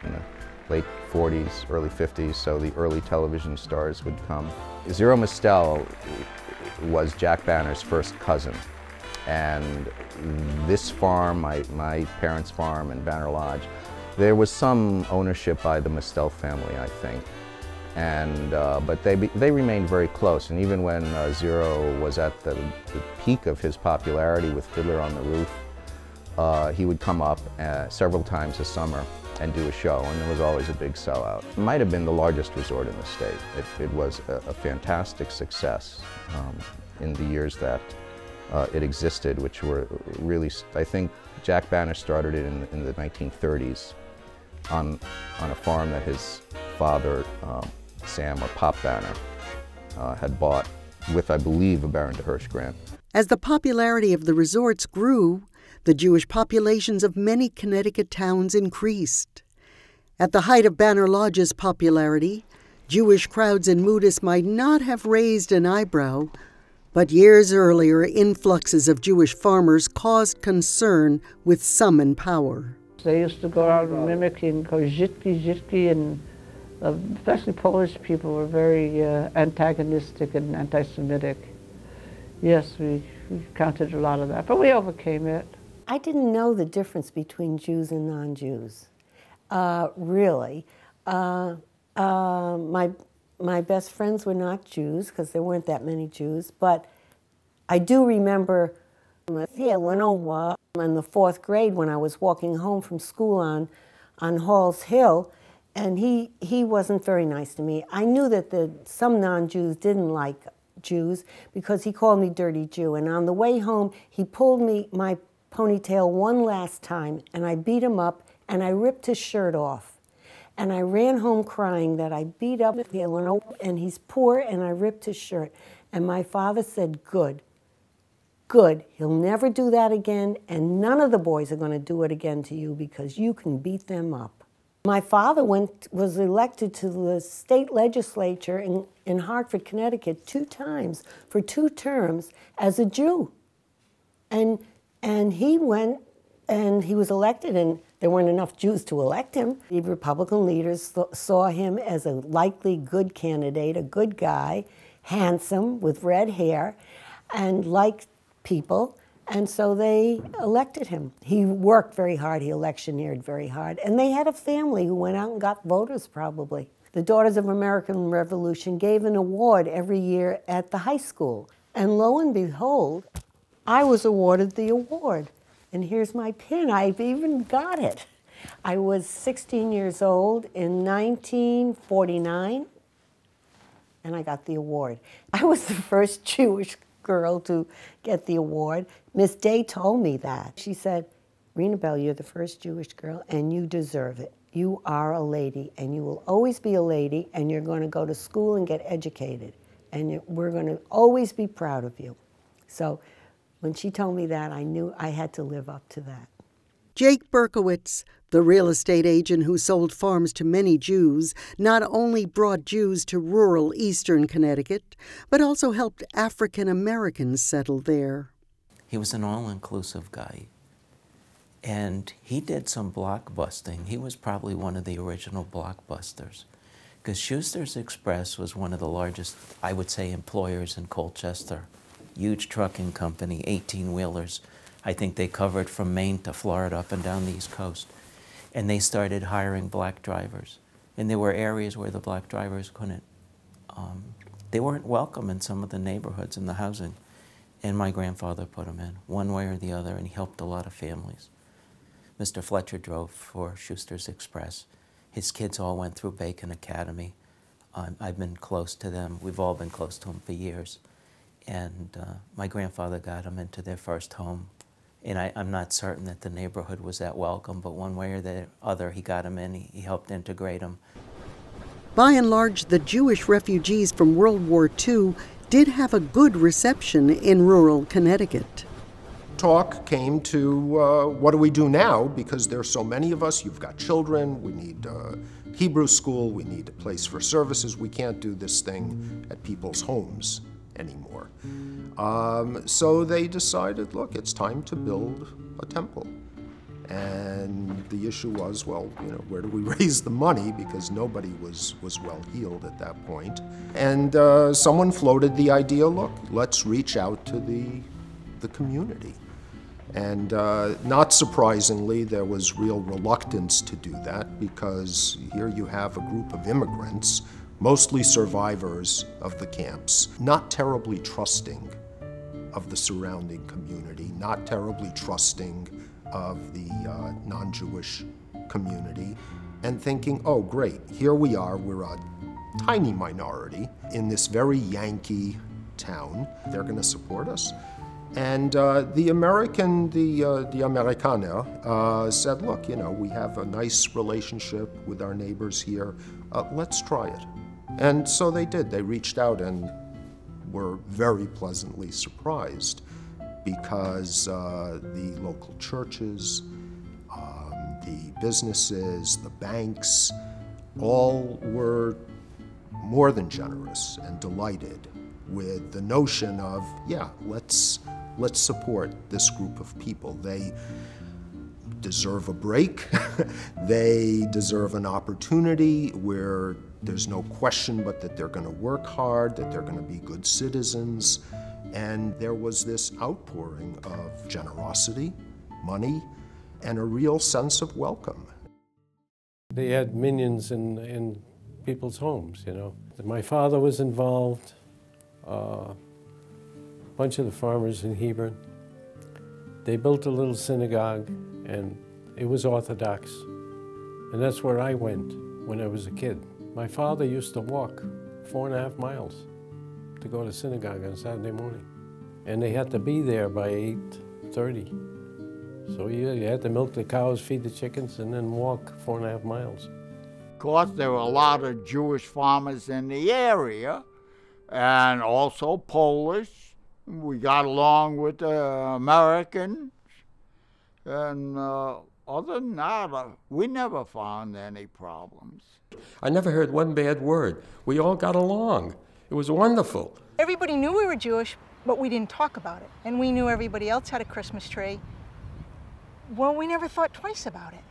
late 40s, early 50s, so the early television stars would come. Zero Mostel was Jack Banner's first cousin. And this farm, my, my parents' farm and Banner Lodge, there was some ownership by the Mostel family, I think. And, uh, but they, they remained very close. And even when uh, Zero was at the, the, peak of his popularity with Fiddler on the Roof, uh, he would come up uh, several times a summer and do a show, and there was always a big sellout. It might have been the largest resort in the state. It, it was a, a, fantastic success um, in the years that uh, it existed, which were really, I think Jack Banner started it in, in the 1930s on, on a farm that his father, um, Sam or Pop Banner, uh, had bought with, I believe, a Baron de Hirsch grant. As the popularity of the resorts grew, the Jewish populations of many Connecticut towns increased. At the height of Banner Lodge's popularity, Jewish crowds in Moodus might not have raised an eyebrow, but years earlier, influxes of Jewish farmers caused concern with some in power. They used to go around mimicking Kozhitki, Zhitki, and uh, especially Polish people were very uh, antagonistic and anti-Semitic. Yes, we, we counted a lot of that, but we overcame it. I didn't know the difference between Jews and non-Jews, uh, really. Uh, uh, my, my best friends were not Jews because there weren't that many Jews, but I do remember when over in the fourth grade when I was walking home from school on, on Hall's Hill, and he, he wasn't very nice to me. I knew that the, some non-Jews didn't like Jews because he called me dirty Jew. And on the way home, he pulled me my ponytail one last time, and I beat him up, and I ripped his shirt off. And I ran home crying that I beat up him, and he's poor, and I ripped his shirt. And my father said, good, good. He'll never do that again, and none of the boys are going to do it again to you because you can beat them up. My father went, was elected to the state legislature in, in Hartford, Connecticut, two times for two terms as a Jew. And, and he went and he was elected, and there weren't enough Jews to elect him. The Republican leaders saw him as a likely good candidate, a good guy, handsome, with red hair, and liked people. And so they elected him. He worked very hard, he electioneered very hard. And they had a family who went out and got voters, probably. The Daughters of American Revolution gave an award every year at the high school. And lo and behold, I was awarded the award. And here's my pin, I've even got it. I was 16 years old in 1949, and I got the award. I was the first Jewish girl to get the award. Miss Day told me that. She said, Rena Bell, you're the first Jewish girl and you deserve it. You are a lady and you will always be a lady and you're going to go to school and get educated. And we're going to always be proud of you. So when she told me that, I knew I had to live up to that. Jake Berkowitz, the real estate agent who sold farms to many Jews, not only brought Jews to rural eastern Connecticut, but also helped African Americans settle there. He was an all inclusive guy. And he did some blockbusting. He was probably one of the original blockbusters. Because Schuster's Express was one of the largest, I would say, employers in Colchester. Huge trucking company, 18 wheelers. I think they covered from Maine to Florida up and down the East Coast. And they started hiring black drivers. And there were areas where the black drivers couldn't, um, they weren't welcome in some of the neighborhoods and the housing. And my grandfather put them in, one way or the other, and he helped a lot of families. Mr. Fletcher drove for Schuster's Express. His kids all went through Bacon Academy. Um, I've been close to them. We've all been close to them for years. And uh, my grandfather got them into their first home. And I, am not certain that the neighborhood was that welcome, but one way or the other, he got them in. He, he helped integrate them. By and large, the Jewish refugees from World War II did have a good reception in rural Connecticut. Talk came to uh, what do we do now because there's so many of us. You've got children. We need uh, Hebrew school. We need a place for services. We can't do this thing at people's homes anymore. Um, so they decided, look, it's time to build a temple. And the issue was, well, you know, where do we raise the money? Because nobody was, was well heeled at that point. And uh, someone floated the idea, look, let's reach out to the, the community. And uh, not surprisingly, there was real reluctance to do that because here you have a group of immigrants, mostly survivors of the camps, not terribly trusting of the surrounding community, not terribly trusting of the uh, non Jewish community and thinking, oh, great, here we are, we're a tiny minority in this very Yankee town. They're going to support us. And uh, the American, the, uh, the Amerikaner, uh, said, look, you know, we have a nice relationship with our neighbors here. Uh, let's try it. And so they did. They reached out and were very pleasantly surprised because uh, the local churches, um, the businesses, the banks, all were more than generous and delighted with the notion of, yeah, let's, let's support this group of people. They deserve a break. they deserve an opportunity where there's no question but that they're going to work hard, that they're going to be good citizens. And there was this outpouring of generosity, money, and a real sense of welcome. They had minyans in, in people's homes, you know. My father was involved, uh, a bunch of the farmers in Hebron. They built a little synagogue, and it was Orthodox. And that's where I went when I was a kid. My father used to walk four and a half miles to go to synagogue on Saturday morning. And they had to be there by 8.30. So you, you had to milk the cows, feed the chickens, and then walk four and a half miles. Of course, there were a lot of Jewish farmers in the area, and also Polish. We got along with the Americans, and uh, other than that, uh, we never found any problems. I never heard one bad word. We all got along. It was wonderful. Everybody knew we were Jewish, but we didn't talk about it. And we knew everybody else had a Christmas tree. Well, we never thought twice about it.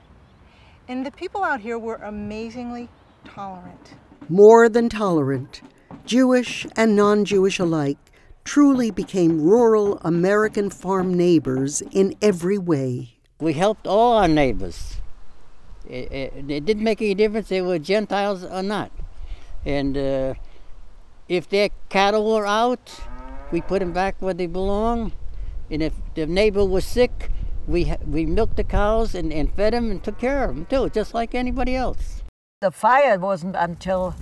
And the people out here were amazingly tolerant. More than tolerant, Jewish and non Jewish alike truly became rural American farm neighbors in every way. We helped all our neighbors. It, it, it didn't make any difference they were Gentiles or not. And uh, if their cattle were out, we put them back where they belong. And if the neighbor was sick, we, we milked the cows and, and fed them and took care of them too, just like anybody else. The fire wasn't until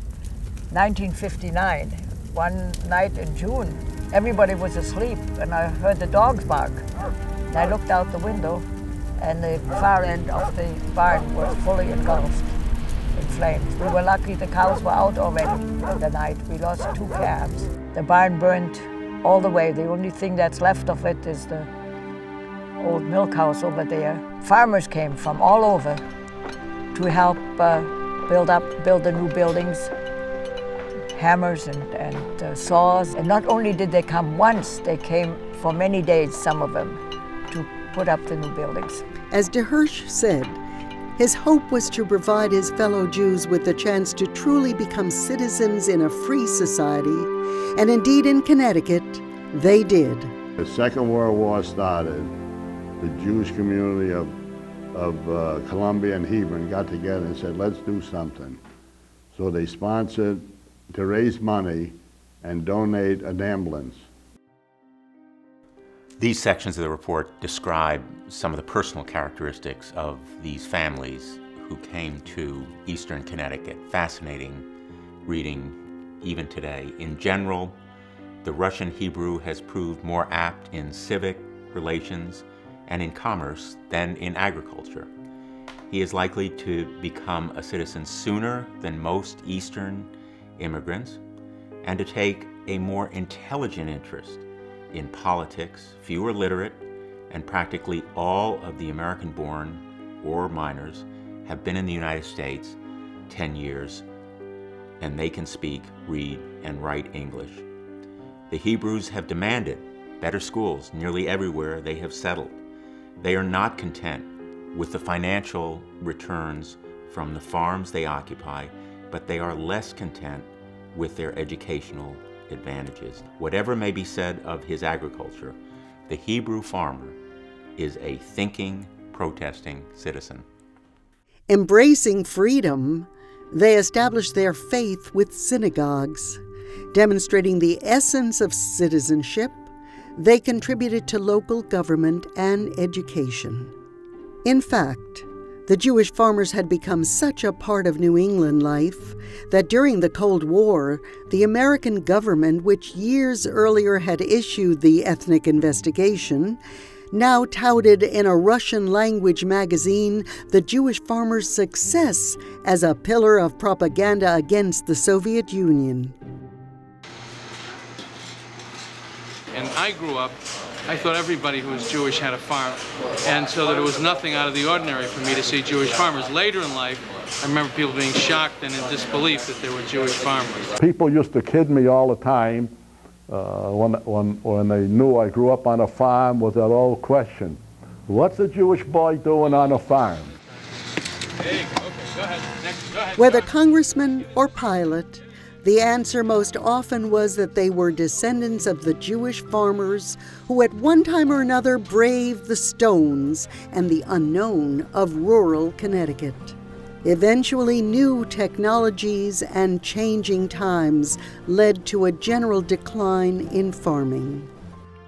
1959. One night in June, everybody was asleep and I heard the dogs bark. And I looked out the window and the far end of the barn was fully engulfed in flames. We were lucky the cows were out already the night. We lost two calves. The barn burned all the way. The only thing that's left of it is the old milk house over there. Farmers came from all over to help uh, build up, build the new buildings, hammers and, and uh, saws. And not only did they come once, they came for many days, some of them, put up the new buildings. As De Hirsch said, his hope was to provide his fellow Jews with the chance to truly become citizens in a free society, and indeed in Connecticut, they did. The Second World War started. The Jewish community of, of uh, Columbia and Hebron got together and said, let's do something. So they sponsored to raise money and donate an ambulance. These sections of the report describe some of the personal characteristics of these families who came to Eastern Connecticut. Fascinating reading even today. In general, the Russian Hebrew has proved more apt in civic relations and in commerce than in agriculture. He is likely to become a citizen sooner than most Eastern immigrants and to take a more intelligent interest in politics, fewer literate, and practically all of the American born or minors have been in the United States 10 years and they can speak, read, and write English. The Hebrews have demanded better schools nearly everywhere they have settled. They are not content with the financial returns from the farms they occupy, but they are less content with their educational advantages. Whatever may be said of his agriculture, the Hebrew farmer is a thinking, protesting citizen. Embracing freedom, they established their faith with synagogues. Demonstrating the essence of citizenship, they contributed to local government and education. In fact, the Jewish farmers had become such a part of New England life that during the Cold War, the American government, which years earlier had issued the ethnic investigation, now touted in a Russian language magazine the Jewish farmers' success as a pillar of propaganda against the Soviet Union. And I grew up, I thought everybody who was Jewish had a farm. And so that it was nothing out of the ordinary for me to see Jewish farmers. Later in life, I remember people being shocked and in disbelief that there were Jewish farmers. People used to kid me all the time uh, when, when, when they knew I grew up on a farm with that old question, What's a Jewish boy doing on a farm? Whether congressman or pilot, the answer most often was that they were descendants of the Jewish farmers who, at one time or another, braved the stones and the unknown of rural Connecticut. Eventually, new technologies and changing times led to a general decline in farming.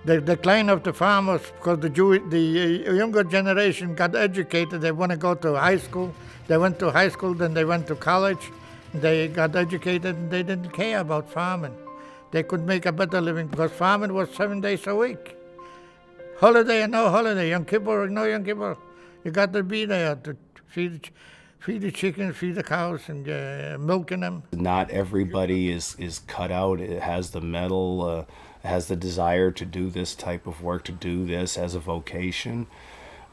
The decline of the farmers because the, Jew, the uh, younger generation got educated. They want to go to high school. They went to high school, then they went to college. They got educated and they didn't care about farming. They could make a better living because farming was seven days a week. Holiday or no holiday, Yom Kippur or no Yom. You got to be there to feed, feed the chickens, feed the cows, and uh, milking them. Not everybody is, is cut out. It has the mettle, uh, has the desire to do this type of work, to do this as a vocation.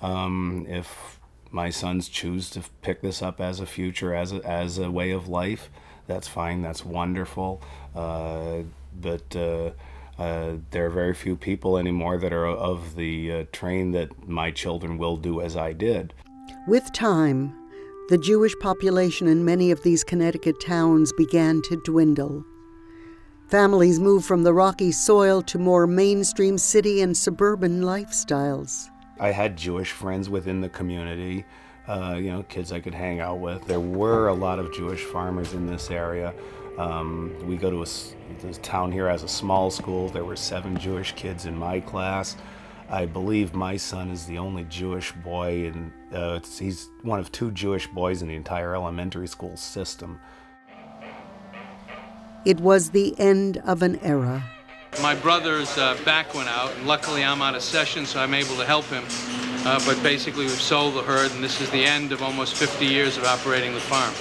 Um, if my sons choose to pick this up as a future, as a, as a way of life, that's fine. That's wonderful. Uh, but uh, uh, there are very few people anymore that are of the uh, train that my children will do as I did. With time, the Jewish population in many of these Connecticut towns began to dwindle. Families moved from the rocky soil to more mainstream city and suburban lifestyles. I had Jewish friends within the community, uh, you know, kids I could hang out with. There were a lot of Jewish farmers in this area. Um, we go to a town here has a small school. There were seven Jewish kids in my class. I believe my son is the only Jewish boy, and uh, he's one of two Jewish boys in the entire elementary school system. It was the end of an era. My brother's uh, back went out, and luckily I'm out of session, so I'm able to help him. Uh, but basically, we've sold the herd, and this is the end of almost 50 years of operating the farm.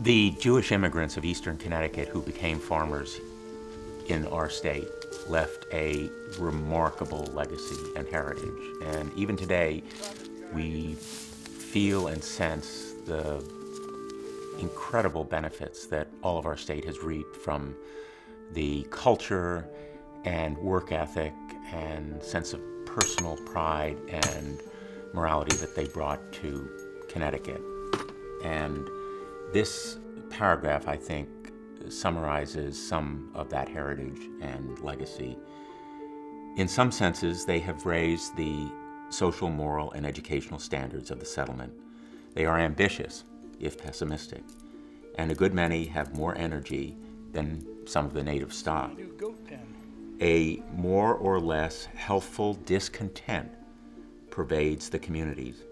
The Jewish immigrants of eastern Connecticut who became farmers in our state left a remarkable legacy and heritage. And even today, we feel and sense the incredible benefits that all of our state has reaped from the culture and work ethic and sense of personal pride and morality that they brought to Connecticut. And this paragraph, I think, summarizes some of that heritage and legacy. In some senses, they have raised the social, moral, and educational standards of the settlement. They are ambitious, if pessimistic, and a good many have more energy than some of the native stock. A more or less healthful discontent pervades the communities,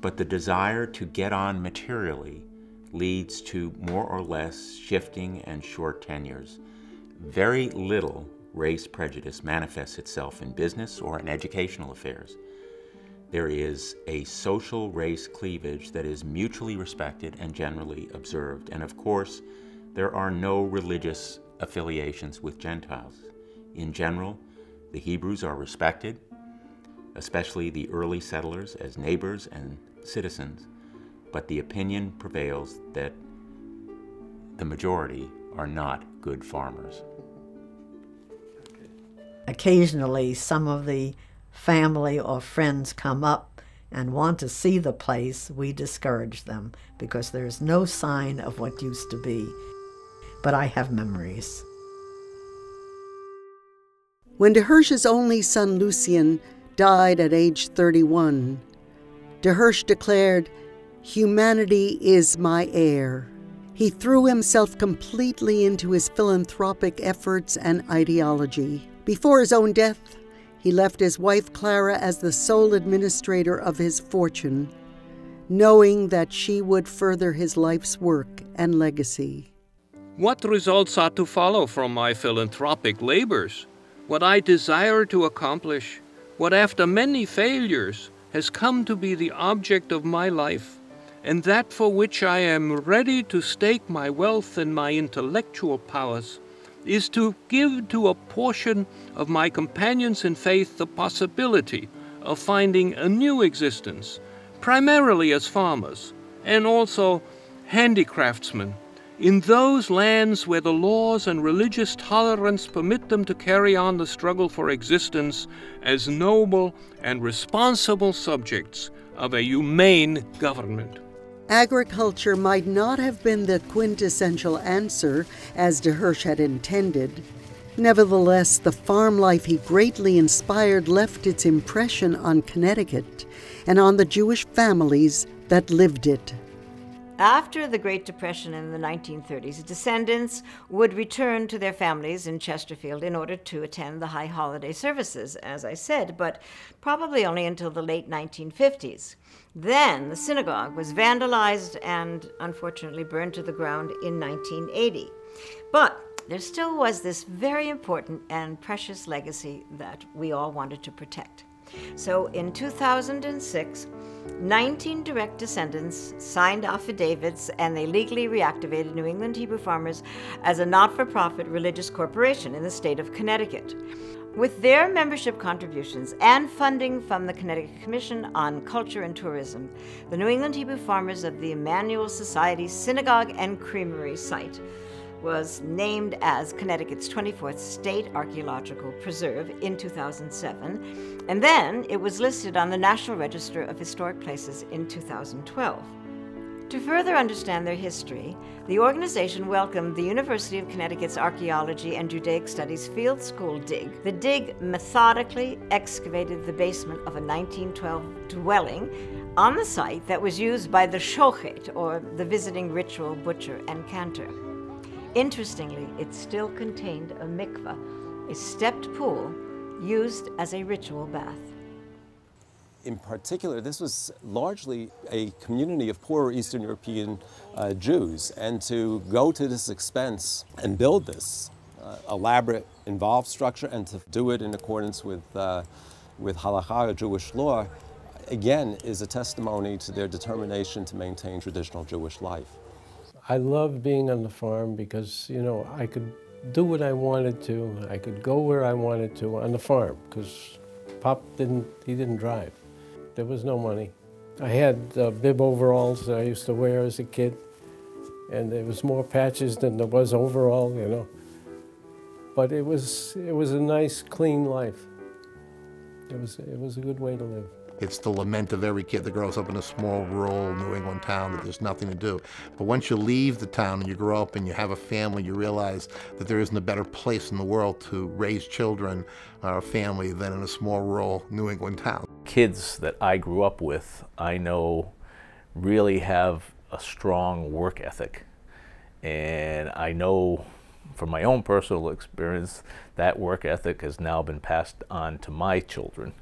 but the desire to get on materially leads to more or less shifting and short tenures. Very little race prejudice manifests itself in business or in educational affairs. There is a social race cleavage that is mutually respected and generally observed. And of course, there are no religious affiliations with Gentiles. In general, the Hebrews are respected, especially the early settlers, as neighbors and citizens, but the opinion prevails that the majority are not good farmers. Occasionally, some of the family or friends come up and want to see the place, we discourage them because there's no sign of what used to be. But I have memories. When de Hirsch's only son, Lucien, died at age 31, de Hirsch declared, Humanity is my heir. He threw himself completely into his philanthropic efforts and ideology. Before his own death, he left his wife Clara as the sole administrator of his fortune, knowing that she would further his life's work and legacy. What results are to follow from my philanthropic labors? what I desire to accomplish, what after many failures has come to be the object of my life, and that for which I am ready to stake my wealth and my intellectual powers, is to give to a portion of my companions in faith the possibility of finding a new existence, primarily as farmers, and also handicraftsmen, In those lands where the laws and religious tolerance permit them to carry on the struggle for existence as noble and responsible subjects of a humane government. Agriculture might not have been the quintessential answer as de Hirsch had intended. Nevertheless, the farm life he greatly inspired left its impression on Connecticut and on the Jewish families that lived it. After the Great Depression in the 1930s, descendants would return to their families in Chesterfield in order to attend the high holiday services, as I said, but probably only until the late 1950s. Then the synagogue was vandalized and unfortunately burned to the ground in 1980. But there still was this very important and precious legacy that we all wanted to protect. So in 2006, 19 direct descendants signed affidavits and they legally reactivated New England Hebrew Farmers as a not for profit religious corporation in the state of Connecticut. With their membership contributions and funding from the Connecticut Commission on Culture and Tourism, the New England Hebrew Farmers of the Emmanuel Society Synagogue and Creamery site was named as Connecticut's 24th State Archaeological Preserve in 2007, and then it was listed on the National Register of Historic Places in 2012. To further understand their history, the organization welcomed the University of Connecticut's Archaeology and Judaic Studies Field School dig. The dig methodically excavated the basement of a 1912 dwelling on the site that was used by the shochet, or the visiting ritual butcher and cantor. Interestingly, it still contained a mikveh, a stepped pool used as a ritual bath. In particular, this was largely a community of poor Eastern European uh, Jews, and to go to this expense and build this uh, elaborate, involved structure, and to do it in accordance with, uh, with halakha, Jewish law, again, is a testimony to their determination to maintain traditional Jewish life. I loved being on the farm because, you know, I could do what I wanted to. I could go where I wanted to on the farm because Pop didn't, he didn't drive. There was no money. I had uh, bib overalls that I used to wear as a kid, and there was more patches than there was overall, you know. But it was, it was a nice, clean life. It was, it was a good way to live. It's the lament of every kid that grows up in a small rural New England town that there's nothing to do. But once you leave the town and you grow up and you have a family, you realize that there isn't a better place in the world to raise children or a family than in a small rural New England town. Kids that I grew up with, I know really have a strong work ethic. And I know from my own personal experience, that work ethic has now been passed on to my children.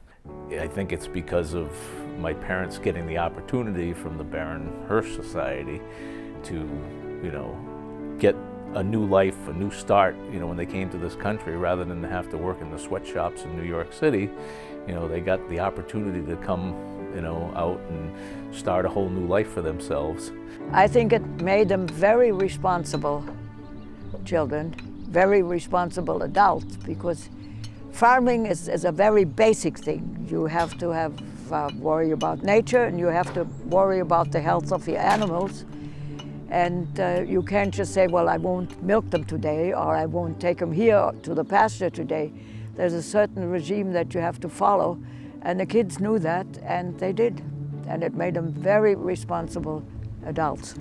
I think it's because of my parents getting the opportunity from the Baron Hirsch Society to, you know, get a new life, a new start, you know, when they came to this country rather than have to work in the sweatshops in New York City. You know, they got the opportunity to come, you know, out and start a whole new life for themselves. I think it made them very responsible children, very responsible adults because farming is, is a very basic thing. You have to have uh, worry about nature and you have to worry about the health of your animals. And uh, you can't just say, well, I won't milk them today or I won't take them here to the pasture today. There's a certain regime that you have to follow. And the kids knew that and they did. And it made them very responsible adults.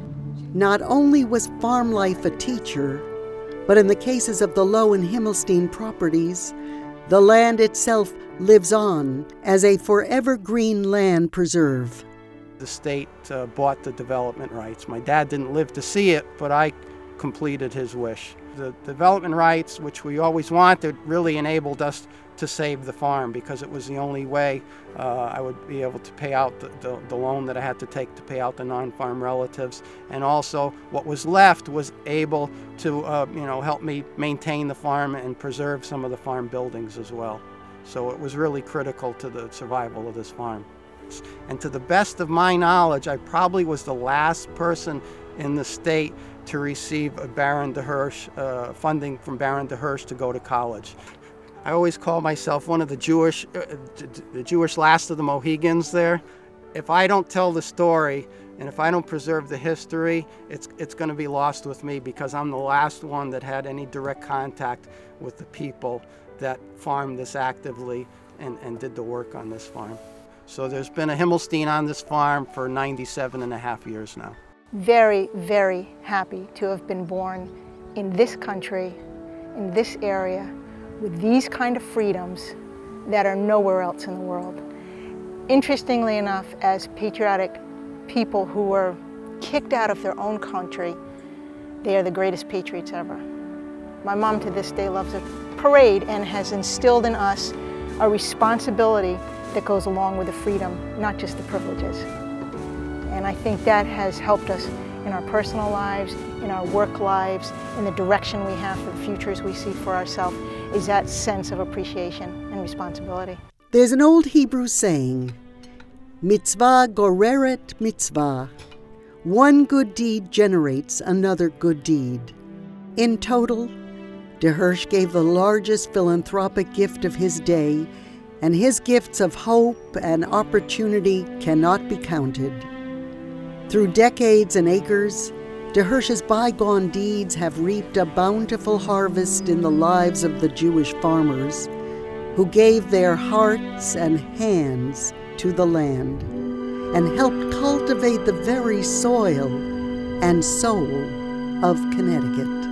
Not only was farm life a teacher, but in the cases of the Low and Himmelstein properties, the land itself lives on as a forever green land preserve. The state uh, bought the development rights. My dad didn't live to see it, but I completed his wish. The development rights, which we always wanted, really enabled us to save the farm because it was the only way uh, I would be able to pay out the, the, the, loan that I had to take to pay out the non-farm relatives. And also what was left was able to uh, you know, help me maintain the farm and preserve some of the farm buildings as well. So it was really critical to the survival of this farm. And to the best of my knowledge, I probably was the last person in the state to receive a Baron de Hirsch, uh, funding from Baron de Hirsch to go to college. I always call myself one of the Jewish, uh, the Jewish last of the Mohegans there. if I don't tell the story and if I don't preserve the history, it's, it's going to be lost with me because I'm the last one that had any direct contact with the people that farmed this actively and, and did the work on this farm. So there's been a Himmelstein on this farm for 97 and a half years now. Very, very happy to have been born in this country, in this area, with these kind of freedoms that are nowhere else in the world. Interestingly enough, as patriotic people who were kicked out of their own country, they are the greatest patriots ever. My mom to this day loves a parade and has instilled in us a responsibility that goes along with the freedom, not just the privileges. And I think that has helped us in our personal lives, in our work lives, in the direction we have for the futures we see for ourselves, is that sense of appreciation and responsibility. There's an old Hebrew saying, Mitzvah goreret mitzvah. One good deed generates another good deed. In total, De Hirsch gave the largest philanthropic gift of his day, and his gifts of hope and opportunity cannot be counted. Through decades and acres, De Hirsch's bygone deeds have reaped a bountiful harvest in the lives of the Jewish farmers, who gave their hearts and hands to the land and helped cultivate the very soil and soul of Connecticut.